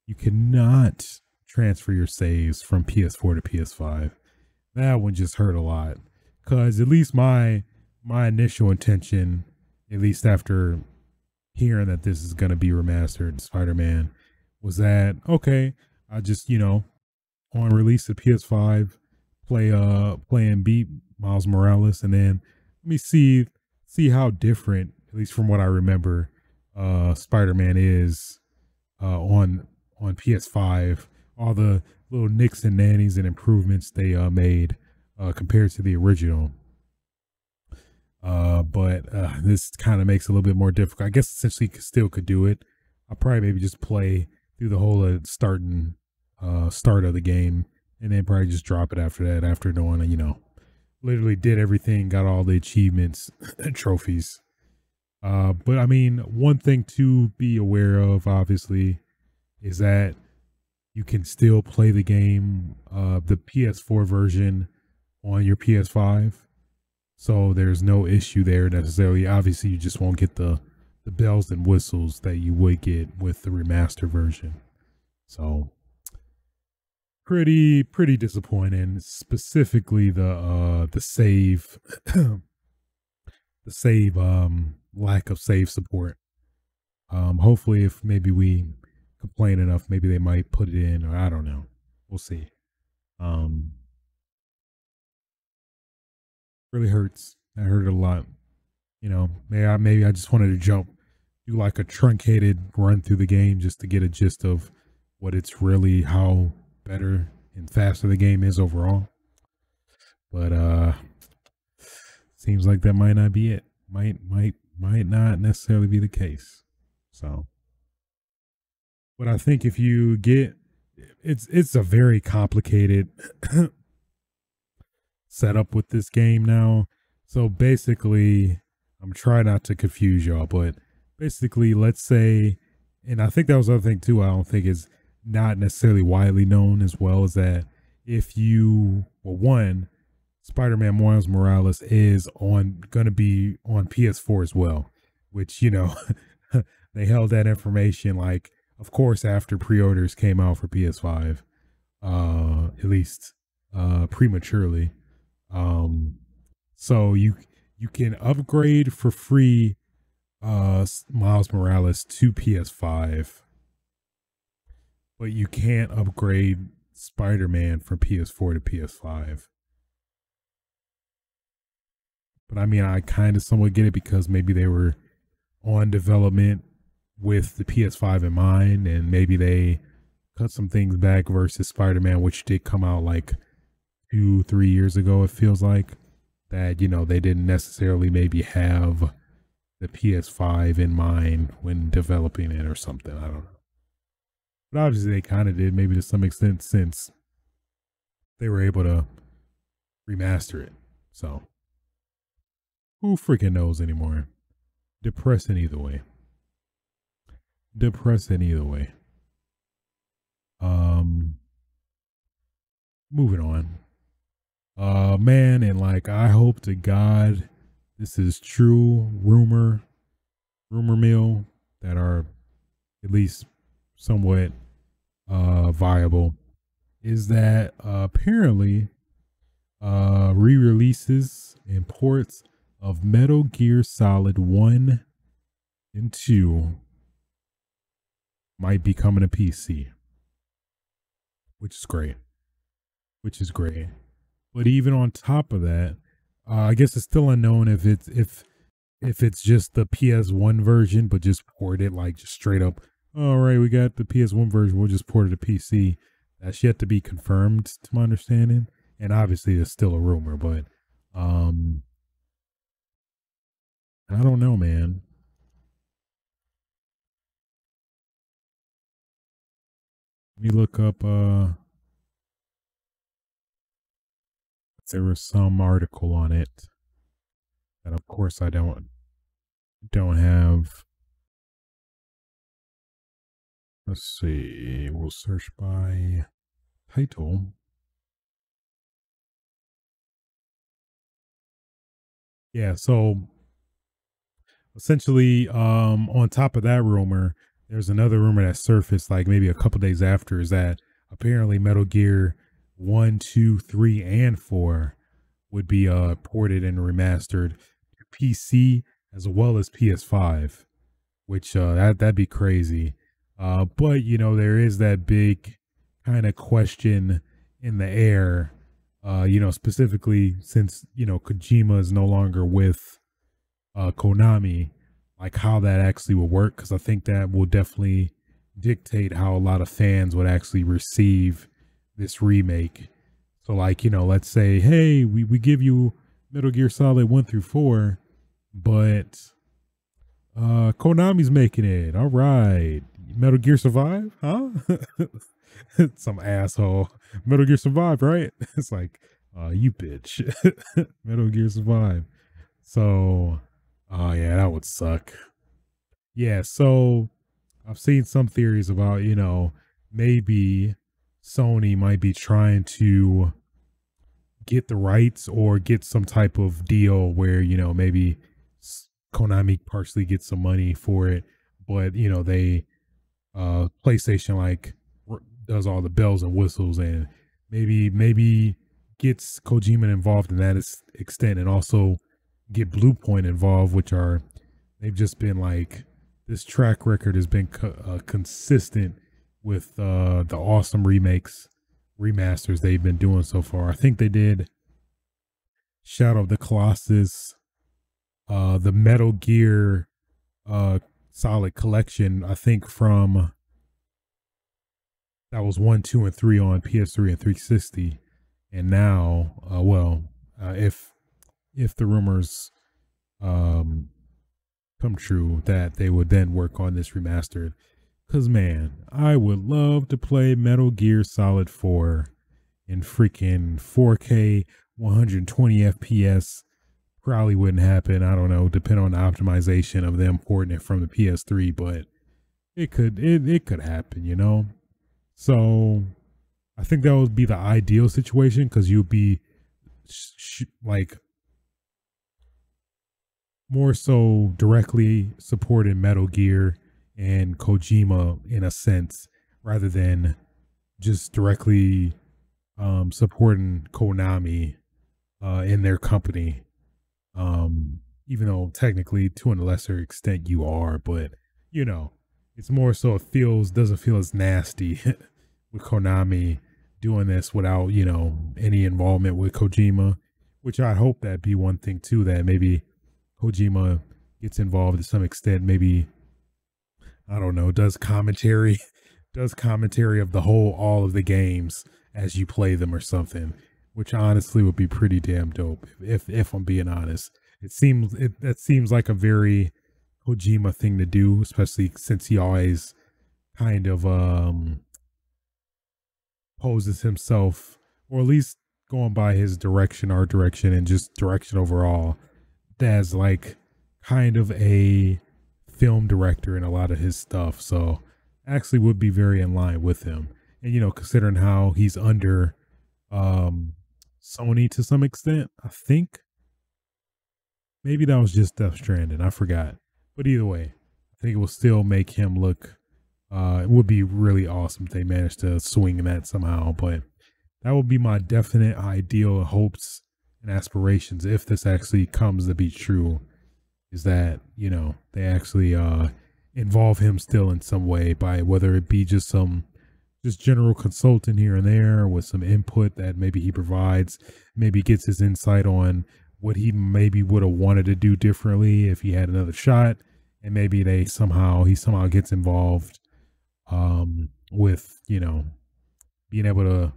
You cannot transfer your saves from PS4 to PS5. That one just hurt a lot. Cause at least my my initial intention, at least after, hearing that this is to be remastered Spider-Man was that okay, I just, you know, on release of PS5 play uh play and beat Miles Morales and then let me see see how different at least from what I remember uh Spider-Man is uh on on PS5 all the little nicks and nannies and improvements they uh made uh compared to the original uh, but uh, this kind of makes it a little bit more difficult. I guess essentially still could do it. I'll probably maybe just play through the whole uh, starting uh, start of the game and then probably just drop it after that after knowing you know literally did everything got all the achievements trophies uh, but i mean one thing to be aware of obviously is that you can still play the game uh, the ps4 version on your ps5 so there's no issue there necessarily. Obviously, you just won't get the the bells and whistles that you would get with the remaster version. So pretty pretty disappointing. Specifically the uh the save the save um lack of save support. Um hopefully if maybe we complain enough, maybe they might put it in or I don't know. We'll see. Um really hurts. I hurt it a lot. You know, maybe I, maybe I just wanted to jump, do like a truncated run through the game just to get a gist of what it's really, how better and faster the game is overall. But uh seems like that might not be it. Might might might not necessarily be the case. So but I think if you get it's it's a very complicated setup with this game now. So basically, I'm trying not to confuse y'all, but basically, let's say, and I think that was the other thing too. I don't think is not necessarily widely known as well as that if you well one spider-man miles morales is on gonna be on ps4 as well which you know they held that information like of course after pre-orders came out for ps5 uh at least uh prematurely um, so you you can upgrade for free uh Miles Morales to PS5, but you can't upgrade Spider-Man from PS4 to PS5. But I mean, I kind of somewhat get it because maybe they were on development with the PS5 in mind, and maybe they cut some things back versus Spider-Man, which did come out like two, three years ago, it feels like that, you know, they didn't necessarily maybe have the PS5 in mind when developing it or something. I don't know. But obviously they kind of did, maybe to some extent, since they were able to remaster it. So who freaking knows anymore? Depressing either way. Depressing either way. Um moving on. Uh, man, and like I hope to God this is true rumor, rumor mill that are at least somewhat uh viable. Is that uh, apparently uh re-releases and ports of Metal Gear Solid 1 and 2 might be coming to PC. Which is great. Which is great. But even on top of that, uh, I guess it's still unknown if it's if if it's just the PS1 version, but just port it like just straight up. All right, we got the PS1 version. We'll just port it to PC. That's yet to be confirmed, to my understanding. And obviously, it's still a rumor, but um, I don't know, man. Let me look up. Uh, there was some article on it that of course I don't don't have. Let's see we'll search by title. Yeah so essentially um on top of that rumor there's another rumor that surfaced like maybe a couple days after is that apparently metal gear one, two, three, and four would be uh ported and remastered to PC as well as PS5. which uh, that that'd be crazy. Uh, but you know, there is that big kind of question in the air. Uh, you know, specifically since you know Kojima is no longer with uh, Konami, like how that actually will work, because I think that will definitely dictate how a lot of fans would actually receive this remake. So, like, you know, let's say, hey, we, we give you Metal Gear Solid 1 through 4, but uh Konami's making it. All right. Metal Gear Survive? Huh? Some asshole. Metal Gear Survive, right? It's like, uh, you bitch. Metal Gear Survive. So, oh yeah, that would suck. Yeah, so I've seen some theories about, you know, maybe Sony might be trying to get the rights or get some type of deal where, you know, maybe Konami partially gets some money for it, but, you know, they, uh, PlayStation like does all the bells and whistles and maybe, maybe gets Kojima involved in that extent and also get Bluepoint involved, which are, they've just been like, this track record has been co- uh, consistent with uh, the awesome remakes, remasters they've been doing so far. I think they did Shadow of the Colossus, uh, the Metal Gear uh, Solid Collection. I think from that was one, two, and three on PS3 and 360, and now, uh, well, uh, if if the rumors um come true that they would then work on this remastered. Cause man, I would love to play Metal Gear Solid 4 in freaking 4K 120 FPS. Probably wouldn't happen. I don't know, depending on the optimization of them porting it from the PS3, but it could it, it could happen, you know? So I think that would be the ideal situation because you'd be like more so directly supporting Metal Gear and Kojima in a sense, rather than just directly um, supporting Konami uh, in their company. Um, even though technically, to a lesser extent, you are, but you know, it's more so it feels doesn't feel as nasty with Konami doing this without you know any involvement with Kojima, which I hope that be one thing too that maybe Kojima gets involved to some extent, maybe I don't know, does commentary, does commentary of the whole all of the games as you play them or something, which honestly would be pretty damn dope if if I'm being honest. It seems it that seems like a very Kojima thing to do, especially since he always kind of um poses himself or at least going by his direction, art direction, and just direction overall as like kind of a film director in a lot of his stuff. So actually would be very in line with him. And you know, considering how he's under um Sony to some extent, I think maybe that was just Death Stranding. I forgot. But either way, I think it will still make him look uh it would be really awesome if they managed to swing that somehow. But that would be my definite ideal hopes and aspirations, if this actually comes to be true, is that, you know, they actually uh involve him still in some way by whether it be just some just general consultant here and there with some input that maybe he provides, maybe gets his insight on what he maybe would have wanted to do differently if he had another shot and maybe they somehow he somehow gets involved um with you know being able to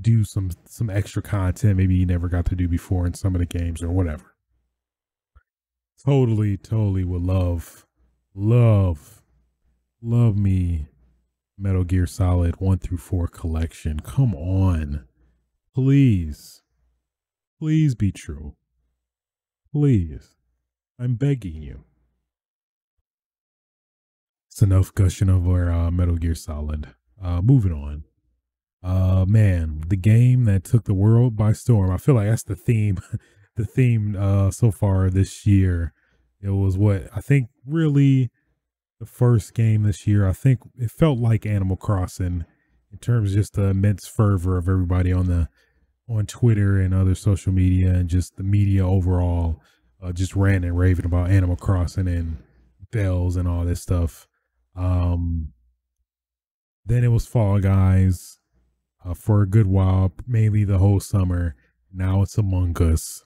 do some some extra content maybe you never got to do before in some of the games or whatever. Totally, totally would love, love, love me Metal Gear Solid 1 through 4 collection. Come on. Please. Please be true. Please. I'm begging you. It's enough gushing over uh, Metal Gear Solid. Uh, moving on uh man the game that took the world by storm i feel like that's the theme the theme uh so far this year it was what i think really the first game this year i think it felt like animal crossing in terms of just the immense fervor of everybody on the on twitter and other social media and just the media overall uh, just ran and raving about animal crossing and bells and all this stuff. Um, then it was Fall Guys uh, for a good while, mainly the whole summer. Now it's Among Us,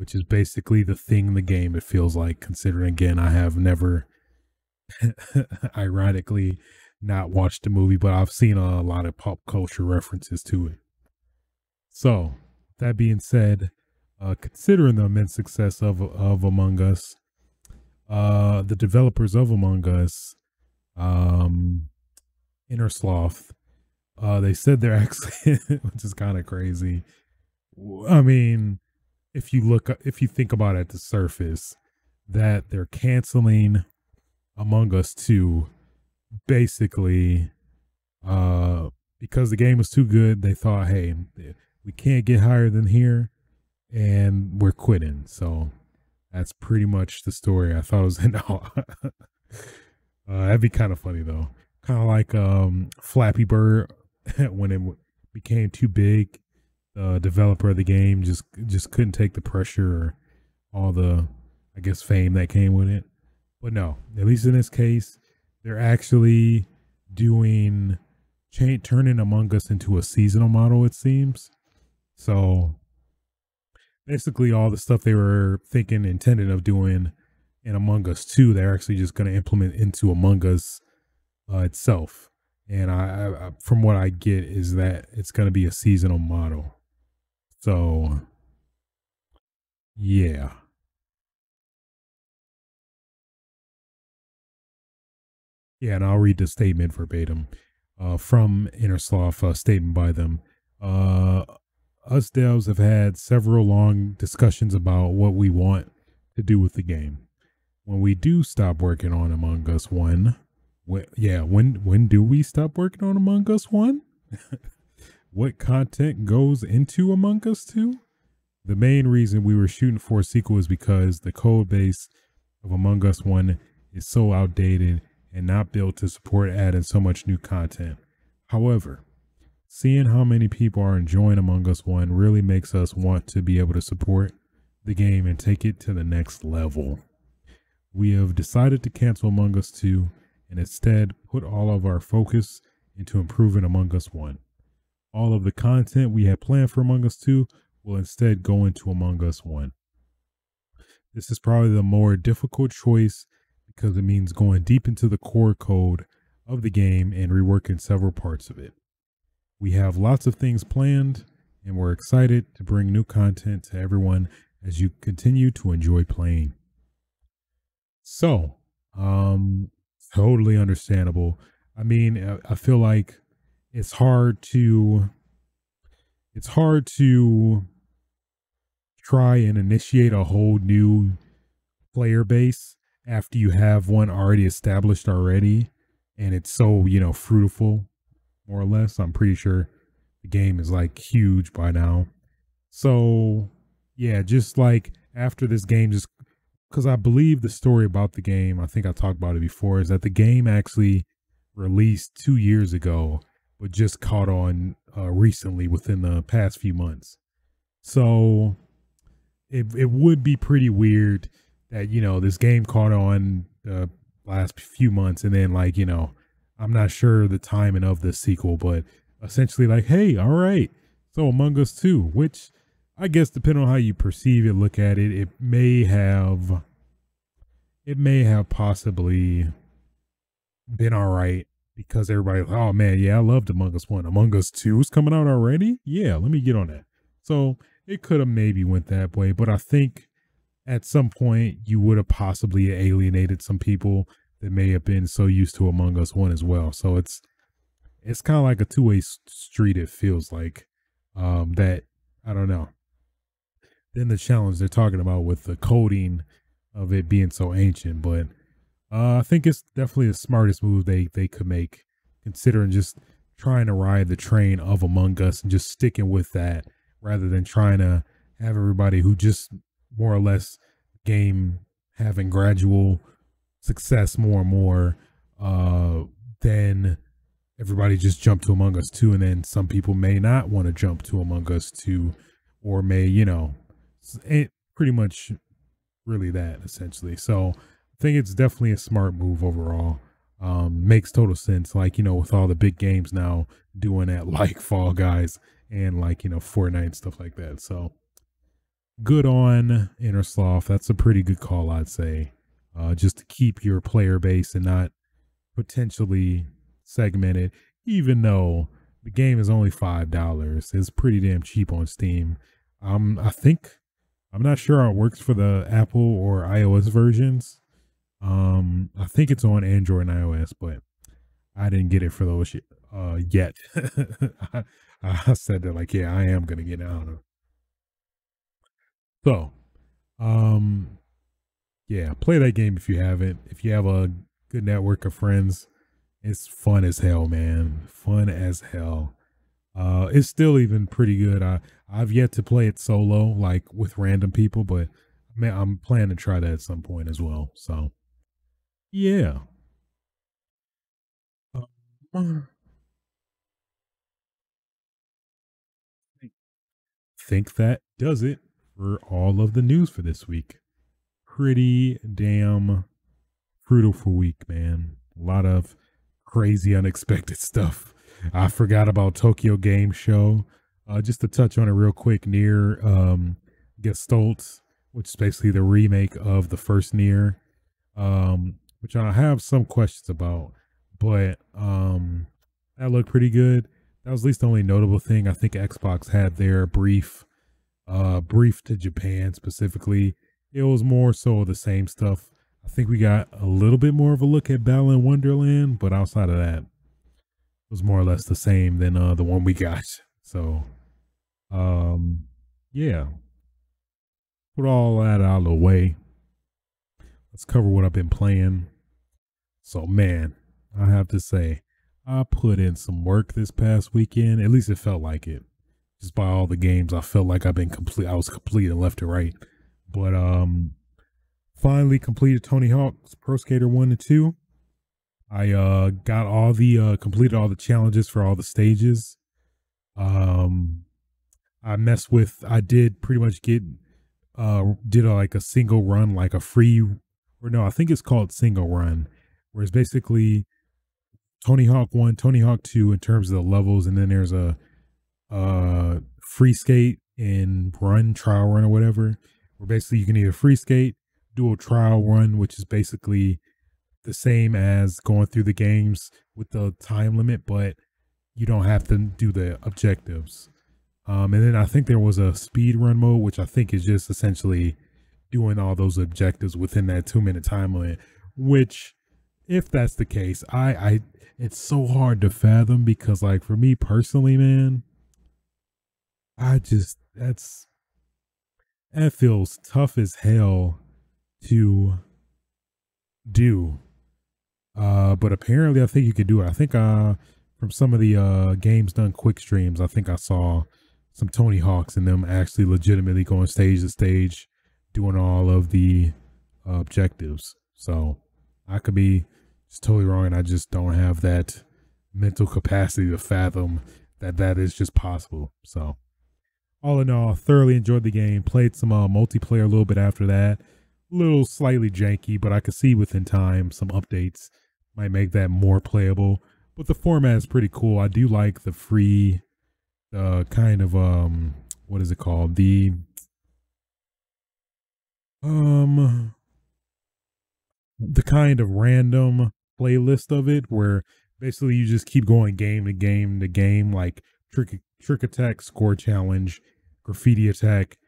which is basically the thing in the game. It feels like, considering again, I have never, ironically, not watched the movie, but I've seen a lot of pop culture references to it. So, that being said, uh, considering the immense success of of Among Us, uh, the developers of Among Us, um, Innersloth, uh, they said they're actually, which is kind of crazy. I mean, if you look, if you think about it at the surface, that they're canceling Among Us 2 basically uh because the game was too good they thought hey we can't get higher than here and we're quitting. So that's pretty much the story i thought it was no uh, that'd be kind of funny though. Kind of like um flappy bird when it became too big the developer of the game just just couldn't take the pressure or all the i guess fame that came with it but no at least in this case they're actually doing change, turning Among Us into a seasonal model. It seems so. Basically, all the stuff they were thinking, intended of doing in Among Us 2, they're actually just going to implement into Among Us uh, itself. And I, I, from what I get, is that it's going to be a seasonal model. So, yeah. Yeah, and I'll read the statement verbatim uh, from Innersloth, a statement by them. Uh, us devs have had several long discussions about what we want to do with the game. When we do stop working on Among Us One, yeah, when when do we stop working on Among Us One? what content goes into Among Us Two? The main reason we were shooting for a sequel is because the code base of Among Us One is so outdated and not built to support adding so much new content. However, seeing how many people are enjoying Among Us 1 really makes us want to be able to support the game and take it to the next level. We have decided to cancel Among Us 2 and instead put all of our focus into improving Among Us 1. All of the content we had planned for Among Us 2 will instead go into Among Us 1. This is probably the more difficult choice because it means going deep into the core code of the game and reworking several parts of it. We have lots of things planned and we're excited to bring new content to everyone as you continue to enjoy playing. So, um, totally understandable. I mean, I feel like it's hard to it's hard to try and initiate a whole new player base after you have one already established already and it's so, you know, fruitful, more or less. I'm pretty sure the game is like huge by now. So, yeah, just like after this game, just because I believe the story about the game, I think I talked about it before, is that the game actually released two years ago, but just caught on uh, recently within the past few months. So, it, it would be pretty weird that you know this game caught on the last few months, and then like you know, I'm not sure the timing of the sequel, but essentially like, hey, all right, so Among Us Two, which I guess depending on how you perceive it, look at it, it may have, it may have possibly been all right because everybody, oh man, yeah, I loved Among Us One. Among Us Two is coming out already. Yeah, let me get on that. So it could have maybe went that way, but I think at some point you would have possibly alienated some people that may have been so used to Among Us One as well. So it's it's kind of like a two way street. It feels like um, that. I don't know. Then the challenge they're talking about with the coding of it being so ancient, but uh, I think it's definitely the smartest move they they could make, considering just trying to ride the train of Among Us and just sticking with that rather than trying to have everybody who just more or less game having gradual success more and more, uh, then everybody just jump to Among Us 2. And then some people may not want to jump to Among Us 2 or may, you know, it pretty much really that essentially. So I think it's definitely a smart move overall. Um, makes total sense. Like, you know, with all the big games now doing that, like Fall Guys and like, you know, Fortnite and stuff like that. So good on Innersloth. That's a pretty good call, I'd say. Uh, just to keep your player base and not potentially segmented, even though the game is only five dollars. It's pretty damn cheap on Steam. Um, I think I'm not sure how it works for the Apple or iOS versions. Um, I think it's on Android and iOS, but I didn't get it for those uh yet. I, I, said that like, yeah, I am gonna get out of. So, um, yeah, play that game if you haven't. If you have a good network of friends, it's fun as hell, man. Fun as hell. Uh, it's still even pretty good. I I've yet to play it solo, like with random people, but man, I'm planning to try that at some point as well. So, yeah. Uh, think that does it for all of the news for this week. Pretty damn fruitful week, man. A lot of crazy, unexpected stuff. I forgot about Tokyo Game Show. Uh, just to touch on it real quick, NieR um, Gestalt, which is basically the remake of the first NieR, um, which I have some questions about, but um, that looked pretty good. That was at least the only notable thing. I think Xbox had their brief, uh, brief to Japan specifically. It was more so the same stuff I think we got a little bit more of a look at Balan Wonderland, but outside of that, it was more or less the same than uh, the one we got. So, um, yeah. Put all that out of the way. Let's cover what I've been playing. So, man, I have to say, I put in some work this past weekend. At least it felt like it. Just by all the games, I felt like I've been complete. I was complete and left to right. But um, finally completed Tony Hawk's Pro Skater 1 and 2. I uh got all the uh completed all the challenges for all the stages. Um I messed with I did pretty much get uh did a, like a single run like a free or no, I think it's called single run where it's basically Tony Hawk 1, Tony Hawk 2 in terms of the levels and then there's a uh free skate and run trial run or whatever where basically you can either free skate do a trial run, which is basically the same as going through the games with the time limit, but you don't have to do the objectives. Um, and then I think there was a speed run mode, which I think is just essentially doing all those objectives within that two minute time limit. Which, if that's the case, I, I, it's so hard to fathom because, like, for me personally, man, I just that's that feels tough as hell to do. Uh, but apparently, I think you can do it. I think uh, from some of the uh, games done quick streams, I think I saw some Tony Hawks and them actually legitimately going stage to stage, doing all of the objectives. So I could be just totally wrong, and I just don't have that mental capacity to fathom that that is just possible. So all in all, thoroughly enjoyed the game. Played some uh, multiplayer a little bit after that A little slightly janky, but I could see within time some updates might make that more playable. But the format is pretty cool. I do like the free, uh, kind of um, what is it called? The um, the kind of random playlist of it where basically you just keep going game to game to game, like trick trick attack, score challenge, graffiti attack,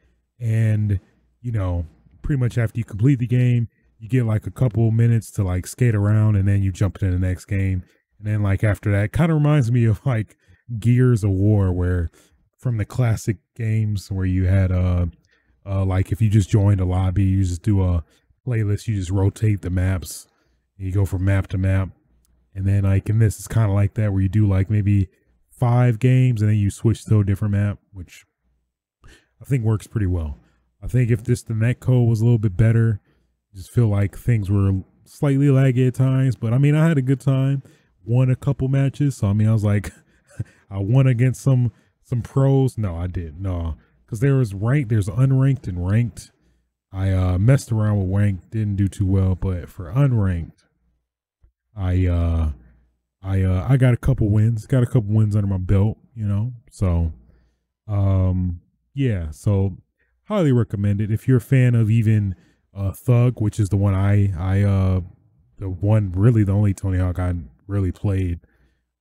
and you know pretty much after you complete the game, you get like a couple minutes to like skate around and then you jump into the next game. And then like after that, kind of reminds me of like Gears of War, where from the classic games where you had uh uh like if you just joined a lobby, you just do a playlist, you just rotate the maps, you go from map to map. And then like in this it's kind of like that where you do like maybe five games and then you switch to a different map, which I think works pretty well. I think if this the netcode was a little bit better, just feel like things were slightly laggy at times. But I mean, I had a good time. Won a couple matches, so I mean, I was like, I won against some some pros. No, I didn't. No, because there was ranked, there's unranked and ranked. I uh, messed around with ranked, didn't do too well, but for unranked, I uh, I uh, I got a couple wins, got a couple wins under my belt, you know. So, um, yeah, so highly recommend it if you're a fan of even uh, Thug, which is the one I I uh the one really the only Tony Hawk I really played.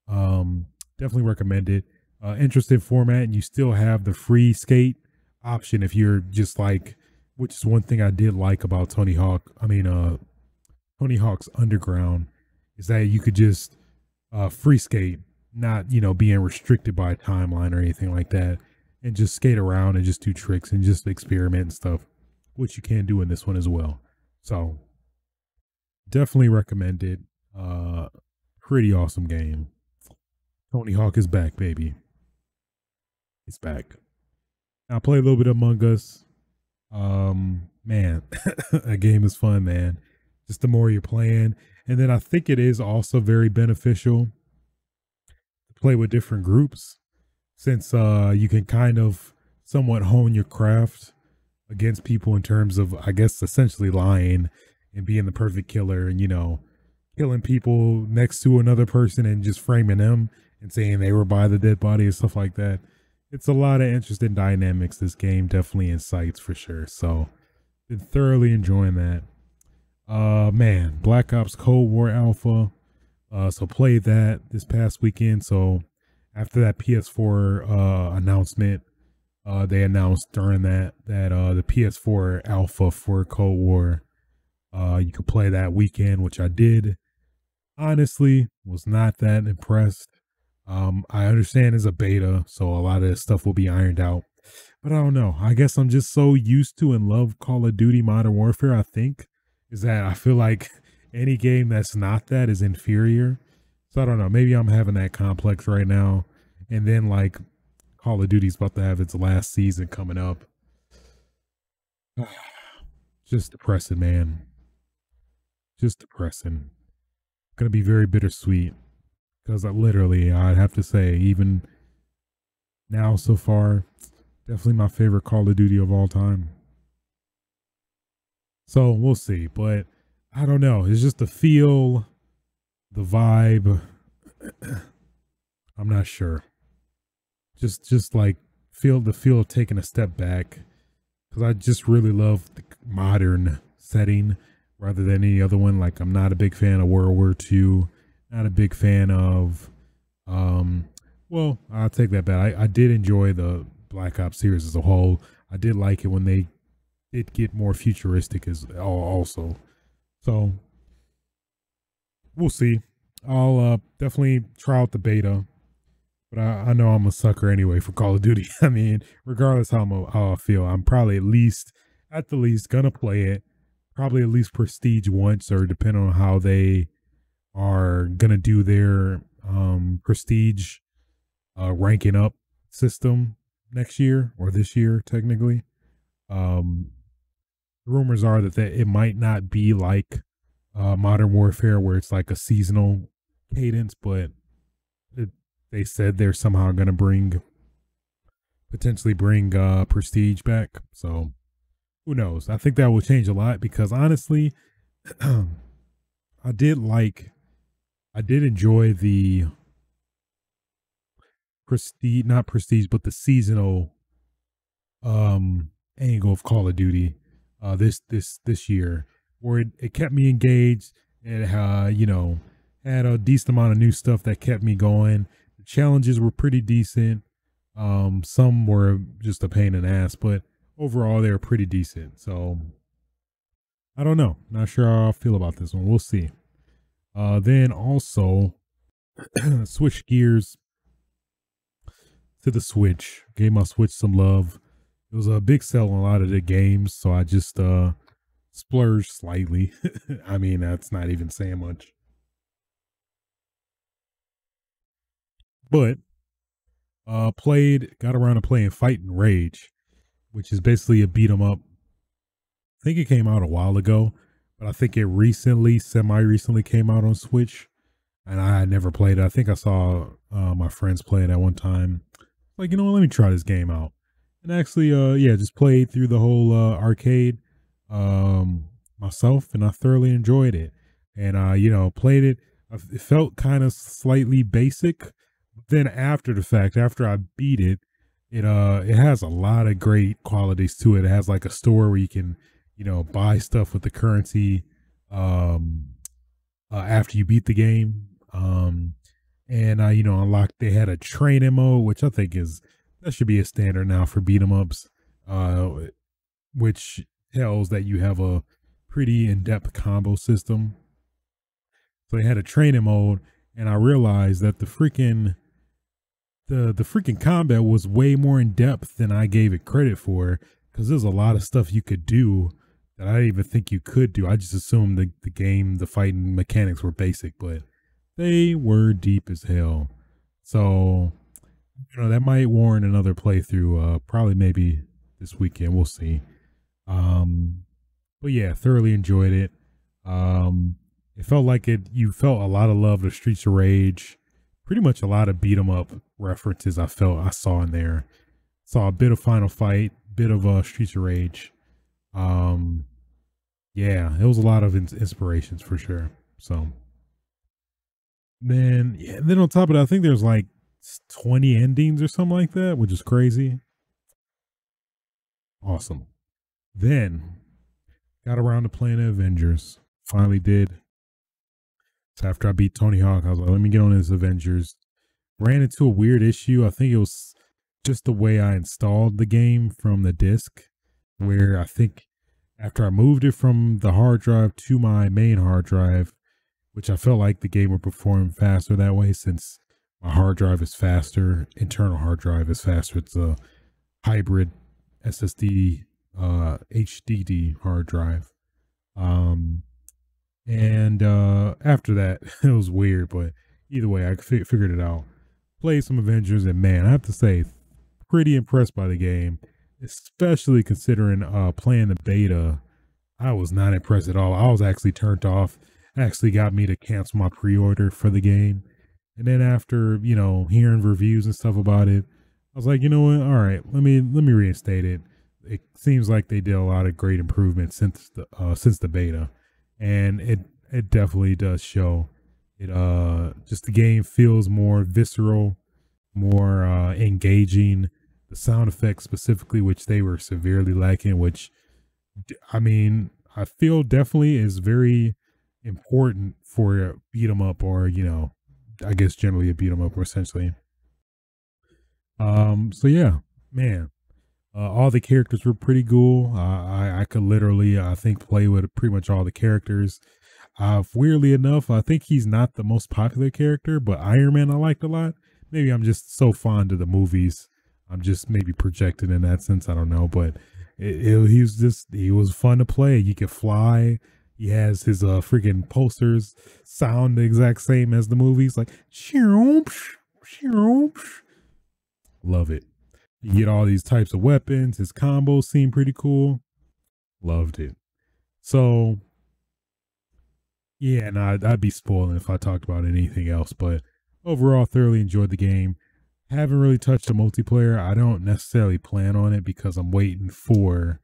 Um, definitely recommend it. Uh, interesting format, and you still have the free skate option if you're just like, which is one thing I did like about Tony Hawk. I mean, uh, Tony Hawk's Underground is that you could just uh, free skate, not you know being restricted by a timeline or anything like that, and just skate around and just do tricks and just experiment and stuff, which you can do in this one as well. So definitely recommend it. Uh, pretty awesome game. Tony Hawk is back, baby. He's back. I play a little bit Among Us. Um, man, a game is fun, man. Just the more you're playing, and then I think it is also very beneficial to play with different groups, since uh you can kind of somewhat hone your craft against people in terms of, I guess, essentially lying and being the perfect killer, and you know, killing people next to another person and just framing them and saying they were by the dead body and stuff like that. It's a lot of interesting dynamics. This game definitely incites for sure. So, been thoroughly enjoying that. Uh, man, Black Ops Cold War Alpha. Uh, so played that this past weekend. So after that PS4 uh announcement, uh, they announced during that that uh the PS4 Alpha for Cold War, uh, you could play that weekend, which I did. Honestly, was not that impressed. Um, I understand it's a beta, so a lot of this stuff will be ironed out. But I don't know. I guess I'm just so used to and love Call of Duty Modern Warfare, I think, is that I feel like any game that's not that is inferior. So I don't know. Maybe I'm having that complex right now. And then like Call of Duty's about to have its last season coming up. Just depressing, man. Just depressing. Gonna be very bittersweet because I literally, I'd have to say, even now so far, definitely my favorite Call of Duty of all time. So we'll see, but I don't know. It's just the feel, the vibe. I'm not sure. Just, just like feel the feel of taking a step back because I just really love the modern setting rather than any other one. Like I'm not a big fan of World War II not a big fan of. Um, well, I'll take that back. I, I did enjoy the Black Ops series as a whole. I did like it when they did get more futuristic as also. So we'll see. I'll uh, definitely try out the beta, but I, I, know I'm a sucker anyway for Call of Duty. I mean, regardless how, I'm, how I feel, I'm probably at least, at the least, gonna play it. Probably at least prestige once, or depending on how they are gonna do their um, prestige uh, ranking up system next year or this year, technically. Um, rumors are that, that it might not be like uh, Modern Warfare, where it's like a seasonal cadence, but it, they said they're somehow to bring potentially bring uh, Prestige back. So who knows? I think that will change a lot because honestly, I did like I did enjoy the prestige, not prestige, but the seasonal um angle of Call of Duty uh this this this year, where it, it kept me engaged. and uh, you know, had a decent amount of new stuff that kept me going. The challenges were pretty decent. Um, some were just a pain in the ass, but overall they were pretty decent. So I don't know. Not sure how I feel about this one. We'll see. Uh, then also switch gears to the Switch. Gave my Switch some love. It was a big sell on a lot of the games, so I just uh splurged slightly. I mean, that's not even saying much. But uh played got around to playing Fight'N Rage, which is basically a beat 'em up. I think it came out a while ago but I think it recently, semi recently came out on Switch, and I had never played it. I think I saw uh, my friends play it at one time. Like, you know what, let me try this game out. And actually, uh, yeah, just played through the whole uh, arcade. um, myself, and I thoroughly enjoyed it. And uh, you know, played it. It felt kind of slightly basic. Then after the fact, after I beat it, it uh it has a lot of great qualities to it. It has like a store where you can, you know, buy stuff with the currency um uh, after you beat the game. Um and uh, you know, unlock they had a train mode, which I think is that should be a standard now for beat 'em ups. Uh which tells that you have a pretty in-depth combo system. So they had a training mode, and I realized that the freaking the the freaking combat was way more in depth than I gave it credit for because there's a lot of stuff you could do that I didn't even think you could do. I just assumed the, the game, the fighting mechanics were basic, but they were deep as hell. So, you know, that might warrant another playthrough, uh, probably maybe this weekend. We'll see. Um, but yeah, thoroughly enjoyed it. Um, it felt like it, you felt a lot of love to Streets of Rage pretty much a lot of beat 'em up references I felt I saw in there. Saw a bit of Final Fight, bit of uh, Streets of Rage. Um, yeah, it was a lot of inspirations for sure. So then, yeah, then on top of that, I think there's like 20 endings or something like that, which is crazy. Awesome. Then got around to playing Avengers. Finally did. So after I beat Tony Hawk, I was like, let me get on this Avengers. Ran into a weird issue. I think it was just the way I installed the game from the disk, where I think after I moved it from the hard drive to my main hard drive, which I felt like the game would perform faster that way since my hard drive is faster, internal hard drive is faster. It's a hybrid SSD uh HDD hard drive. Um and uh, after that, it was weird, but either way, I fi- figured it out. Played some Avengers, and man, I have to say, pretty impressed by the game, especially considering uh, playing the beta. I was not impressed at all. I was actually turned off. Actually, got me to cancel my pre-order for the game. And then after you know hearing reviews and stuff about it, I was like, you know what? All right, let me let me reinstate it. It seems like they did a lot of great improvements since the uh, since the beta and it it definitely does show. It uh just the game feels more visceral, more uh engaging. The sound effects specifically, which they were severely lacking, which I mean, I feel definitely is very important for a beat 'em up or you know, I guess generally a beat 'em up or essentially. Um, so yeah, man, uh, all the characters were pretty cool. Uh, I I could literally I think play with pretty much all the characters. Uh, weirdly enough, I think he's not the most popular character, but Iron Man I liked a lot. Maybe I'm just so fond of the movies. I'm just maybe projected in that sense. I don't know, but it, it, he was just he was fun to play. You could fly. He has his uh freaking posters sound the exact same as the movies, like love it. You get all these types of weapons. His combos seem pretty cool. Loved it. So, yeah, and I'd, I'd be spoiling if I talked about anything else, but overall, thoroughly enjoyed the game. Haven't really touched the multiplayer. I don't necessarily plan on it because I'm waiting for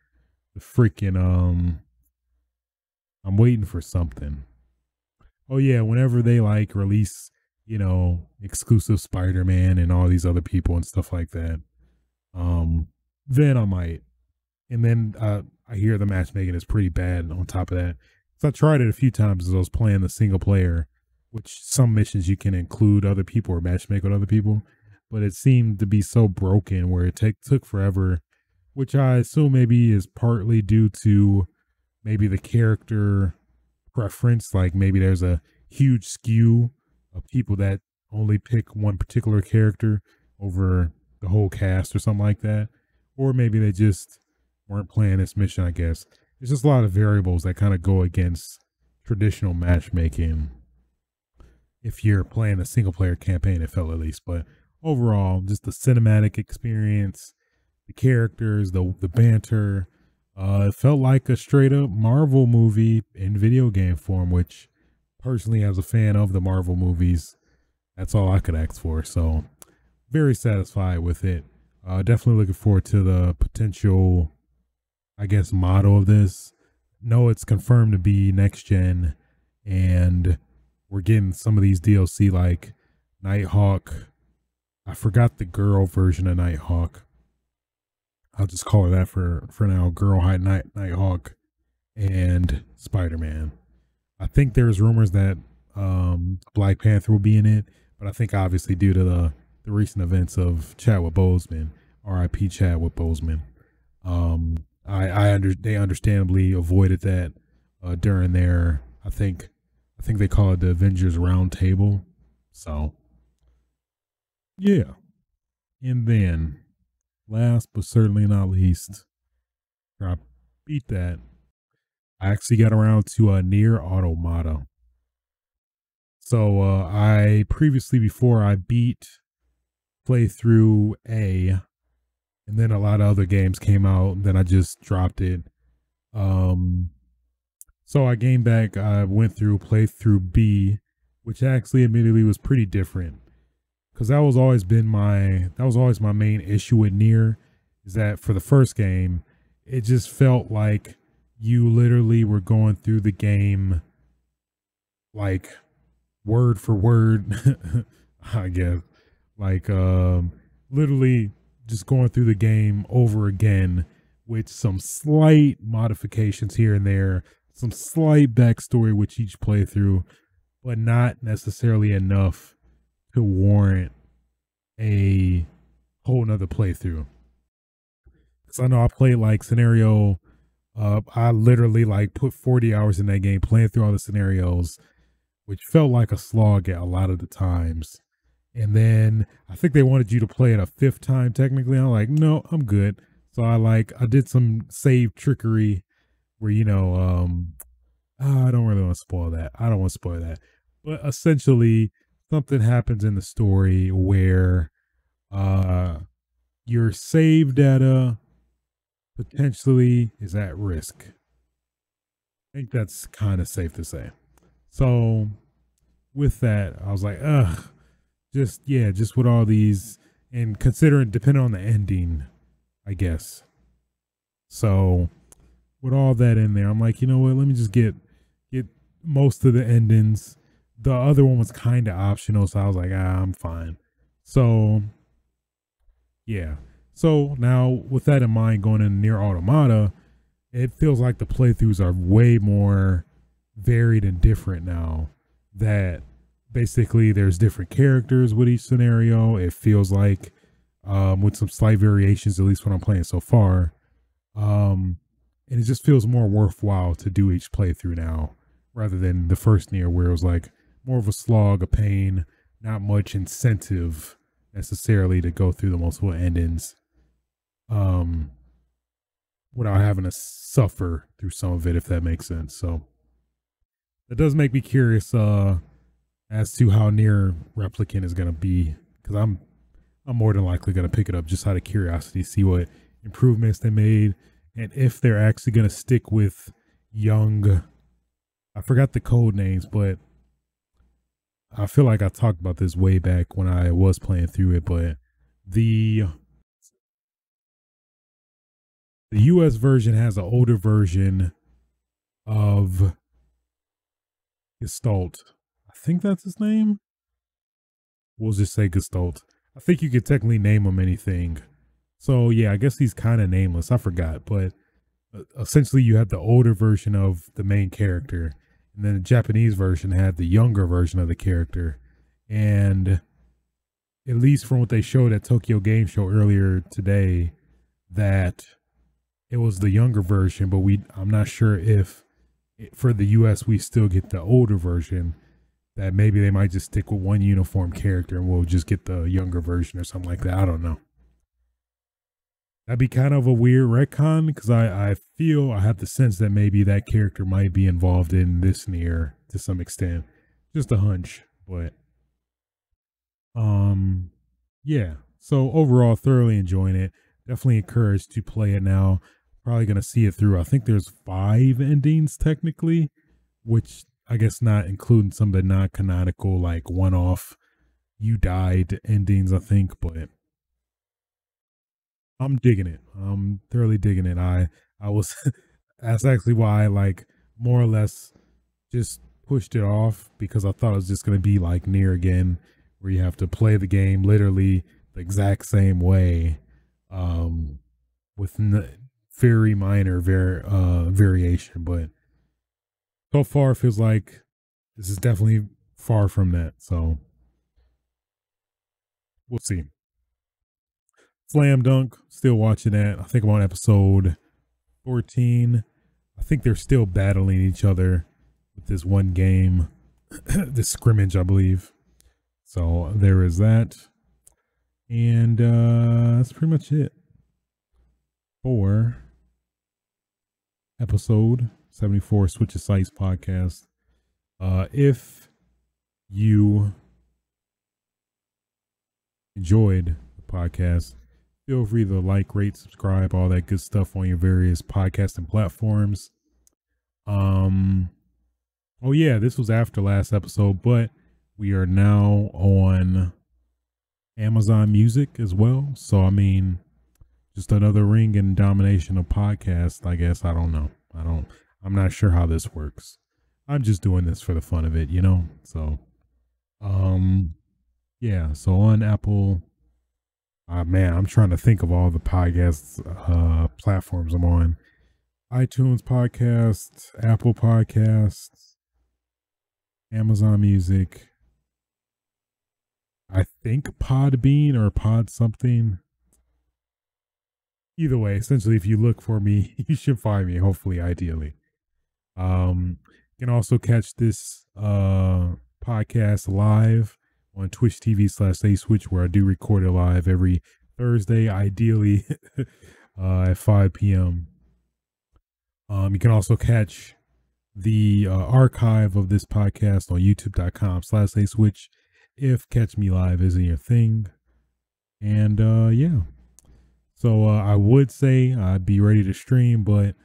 the freaking, um, I'm waiting for something. Oh, yeah, whenever they like release, you know, exclusive Spider Man and all these other people and stuff like that um, then I might. And then uh, I hear the matchmaking is pretty bad on top of that. So I tried it a few times as I was playing the single player, which some missions you can include other people or matchmake with other people, but it seemed to be so broken where it take, took forever, which I assume maybe is partly due to maybe the character preference. Like maybe there's a huge skew of people that only pick one particular character over the whole cast or something like that. Or maybe they just weren't playing this mission, I guess. There's just a lot of variables that kind of go against traditional matchmaking if you're playing a single player campaign, it felt at least. But overall, just the cinematic experience, the characters, the the banter, uh, it felt like a straight up Marvel movie in video game form, which personally as a fan of the Marvel movies, that's all I could ask for. So very satisfied with it. Uh, definitely looking forward to the potential, I guess, model of this. No, it's confirmed to be next gen, and we're getting some of these DLC like Nighthawk. I forgot the girl version of Nighthawk. I'll just call her that for for now. Girl High Night Nighthawk and Spider Man. I think there's rumors that um, Black Panther will be in it, but I think obviously due to the the recent events of Chadwick Boseman, R.I.P. Chadwick Boseman, um, I I under they understandably avoided that uh, during their I think I think they call it the Avengers Roundtable. So yeah, and then last but certainly not least, I beat that. I actually got around to a NieR Automata. So uh, I previously before I beat playthrough A, and then a lot of other games came out. Then I just dropped it. Um, so I came back. I went through playthrough B, which actually admittedly was pretty different because that was always been my that was always my main issue with NieR is that for the first game it just felt like you literally were going through the game like word for word i guess. Like um literally just going through the game over again with some slight modifications here and there some slight backstory with each playthrough but not necessarily enough to warrant a whole nother playthrough. Cause I know I played like scenario. Uh, I literally like put 40 hours in that game playing through all the scenarios, which felt like a slog at a lot of the times. And then I think they wanted you to play it a fifth time technically. I'm like, no, I'm good. So I like I did some save trickery where you know um I don't really want to spoil that. I don't want to spoil that. But essentially something happens in the story where uh your save data potentially is at risk. I think that's kind of safe to say. So with that, I was like, ugh, just yeah, just with all these and considering depending on the ending, I guess. So with all that in there, I'm like, you know what, let me just get get most of the endings the other one was kind of optional, so I was like, ah, I'm fine. So, yeah. So now, with that in mind, going in NieR Automata, it feels like the playthroughs are way more varied and different now. That basically there's different characters with each scenario. It feels like, um, with some slight variations, at least when I'm playing so far. Um, and it just feels more worthwhile to do each playthrough now rather than the first NieR where it was like, more of a slog, a pain, not much incentive necessarily to go through the multiple endings um without having to suffer through some of it if that makes sense. So that does make me curious uh as to how NieR replicant is going to be because i'm i'm more than likely going to pick it up just out of curiosity see what improvements they made and if they're actually going to stick with young. I forgot the code names but I feel like I talked about this way back when I was playing through it, but the the US version has an older version of Gestalt. I think that's his name. We'll just say Gestalt. I think you could technically name him anything. So yeah, I guess he's kind of nameless. I forgot, but uh, essentially you have the older version of the main character and then the Japanese version had the younger version of the character. And at least from what they showed at Tokyo Game Show earlier today, that it was the younger version, but we I'm not sure if for the US we still get the older version. That maybe they might just stick with one uniform character and we'll just get the younger version or something like that. I don't know. That'd be kind of a weird retcon because I, I feel I have the sense that maybe that character might be involved in this NieR to some extent. Just a hunch, but um yeah. So overall thoroughly enjoying it. Definitely encouraged to play it now. Probably gonna see it through. I think there's five endings technically, which I guess not including some of the non canonical like one off you died endings, I think, but I'm digging it. I'm thoroughly digging it. I I was that's actually why I like more or less just pushed it off because I thought it was just going to be like NieR again, where you have to play the game literally the exact same way, um, with very minor var- uh, variation. But so far, it feels like this is definitely far from that. So we'll see. Slam Dunk, still watching that. I think I'm on episode 14. I think they're still battling each other with this one game, this scrimmage, I believe. So there is that. And uh that's pretty much it for episode 74 Switch's Sights podcast. Uh if you enjoyed the podcast, feel free to like, rate, subscribe, all that good stuff on your various podcasting platforms. Um, oh yeah, this was after last episode, but we are now on Amazon Music as well. So I mean, just another ring in domination of podcasts. I guess I don't know. I don't. I'm not sure how this works. I'm just doing this for the fun of it, you know. So, um, yeah. So on Apple uh, man, I'm trying to think of all the podcast uh, platforms I'm on. iTunes Podcasts, Apple Podcasts, Amazon Music. I think Podbean or Pod something. Either way, essentially, if you look for me, you should find me. Hopefully, ideally. Um, you can also catch this uh podcast live on Twitch TV slash A Switch, where I do record it live every Thursday, ideally uh, at 5 p.m. Um, you can also catch the uh, archive of this podcast on youtube.com slash A Switch if Catch Me Live isn't your thing. And uh, yeah. So uh, I would say I'd be ready to stream, but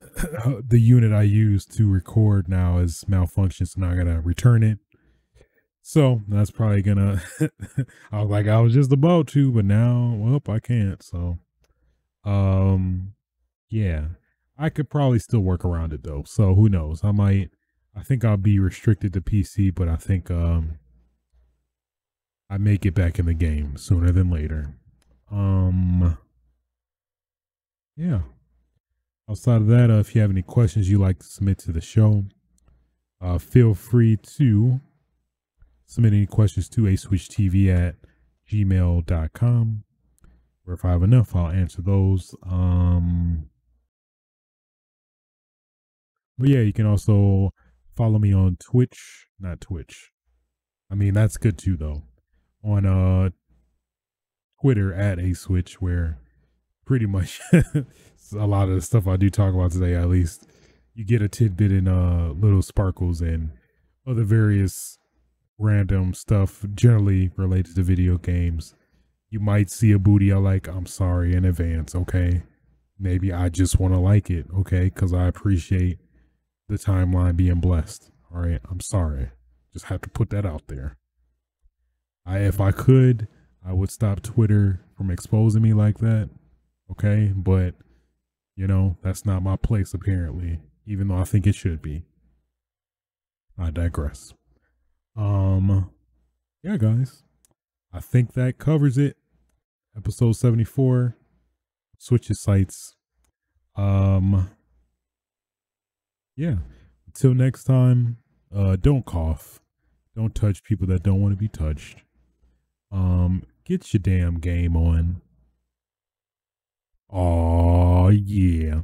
the unit I use to record now is malfunctioned, so now I gotta return it so that's probably gonna. I was like, I was just about to, but now, well, I can't. So, um, yeah, I could probably still work around it though. So who knows? I might. I think I'll be restricted to PC, but I think um, I may get back in the game sooner than later. Um, yeah. Outside of that, uh, if you have any questions you'd like to submit to the show, uh, feel free to submit any questions to a switch tv at gmail.com where if i have enough i'll answer those. Um but yeah you can also follow me on twitch. Not twitch. I mean that's good too though. On uh twitter at a switch where pretty much a lot of the stuff i do talk about today at least you get a tidbit in uh little sparkles and other various random stuff generally related to video games. You might see a booty I like, I'm sorry in advance, okay? Maybe I just want to like it, okay? Because I appreciate the timeline being blessed. All right, I'm sorry. Just have to put that out there. I, if I could, I would stop Twitter from exposing me like that, okay? But, you know, that's not my place apparently, even though I think it should be. I digress. Um, yeah, guys, I think that covers it. Episode 74, Switch's Sights. Um, yeah, until next time, uh, don't cough. Don't touch people that don't want to be touched. Um, get your damn game on. Oh, yeah.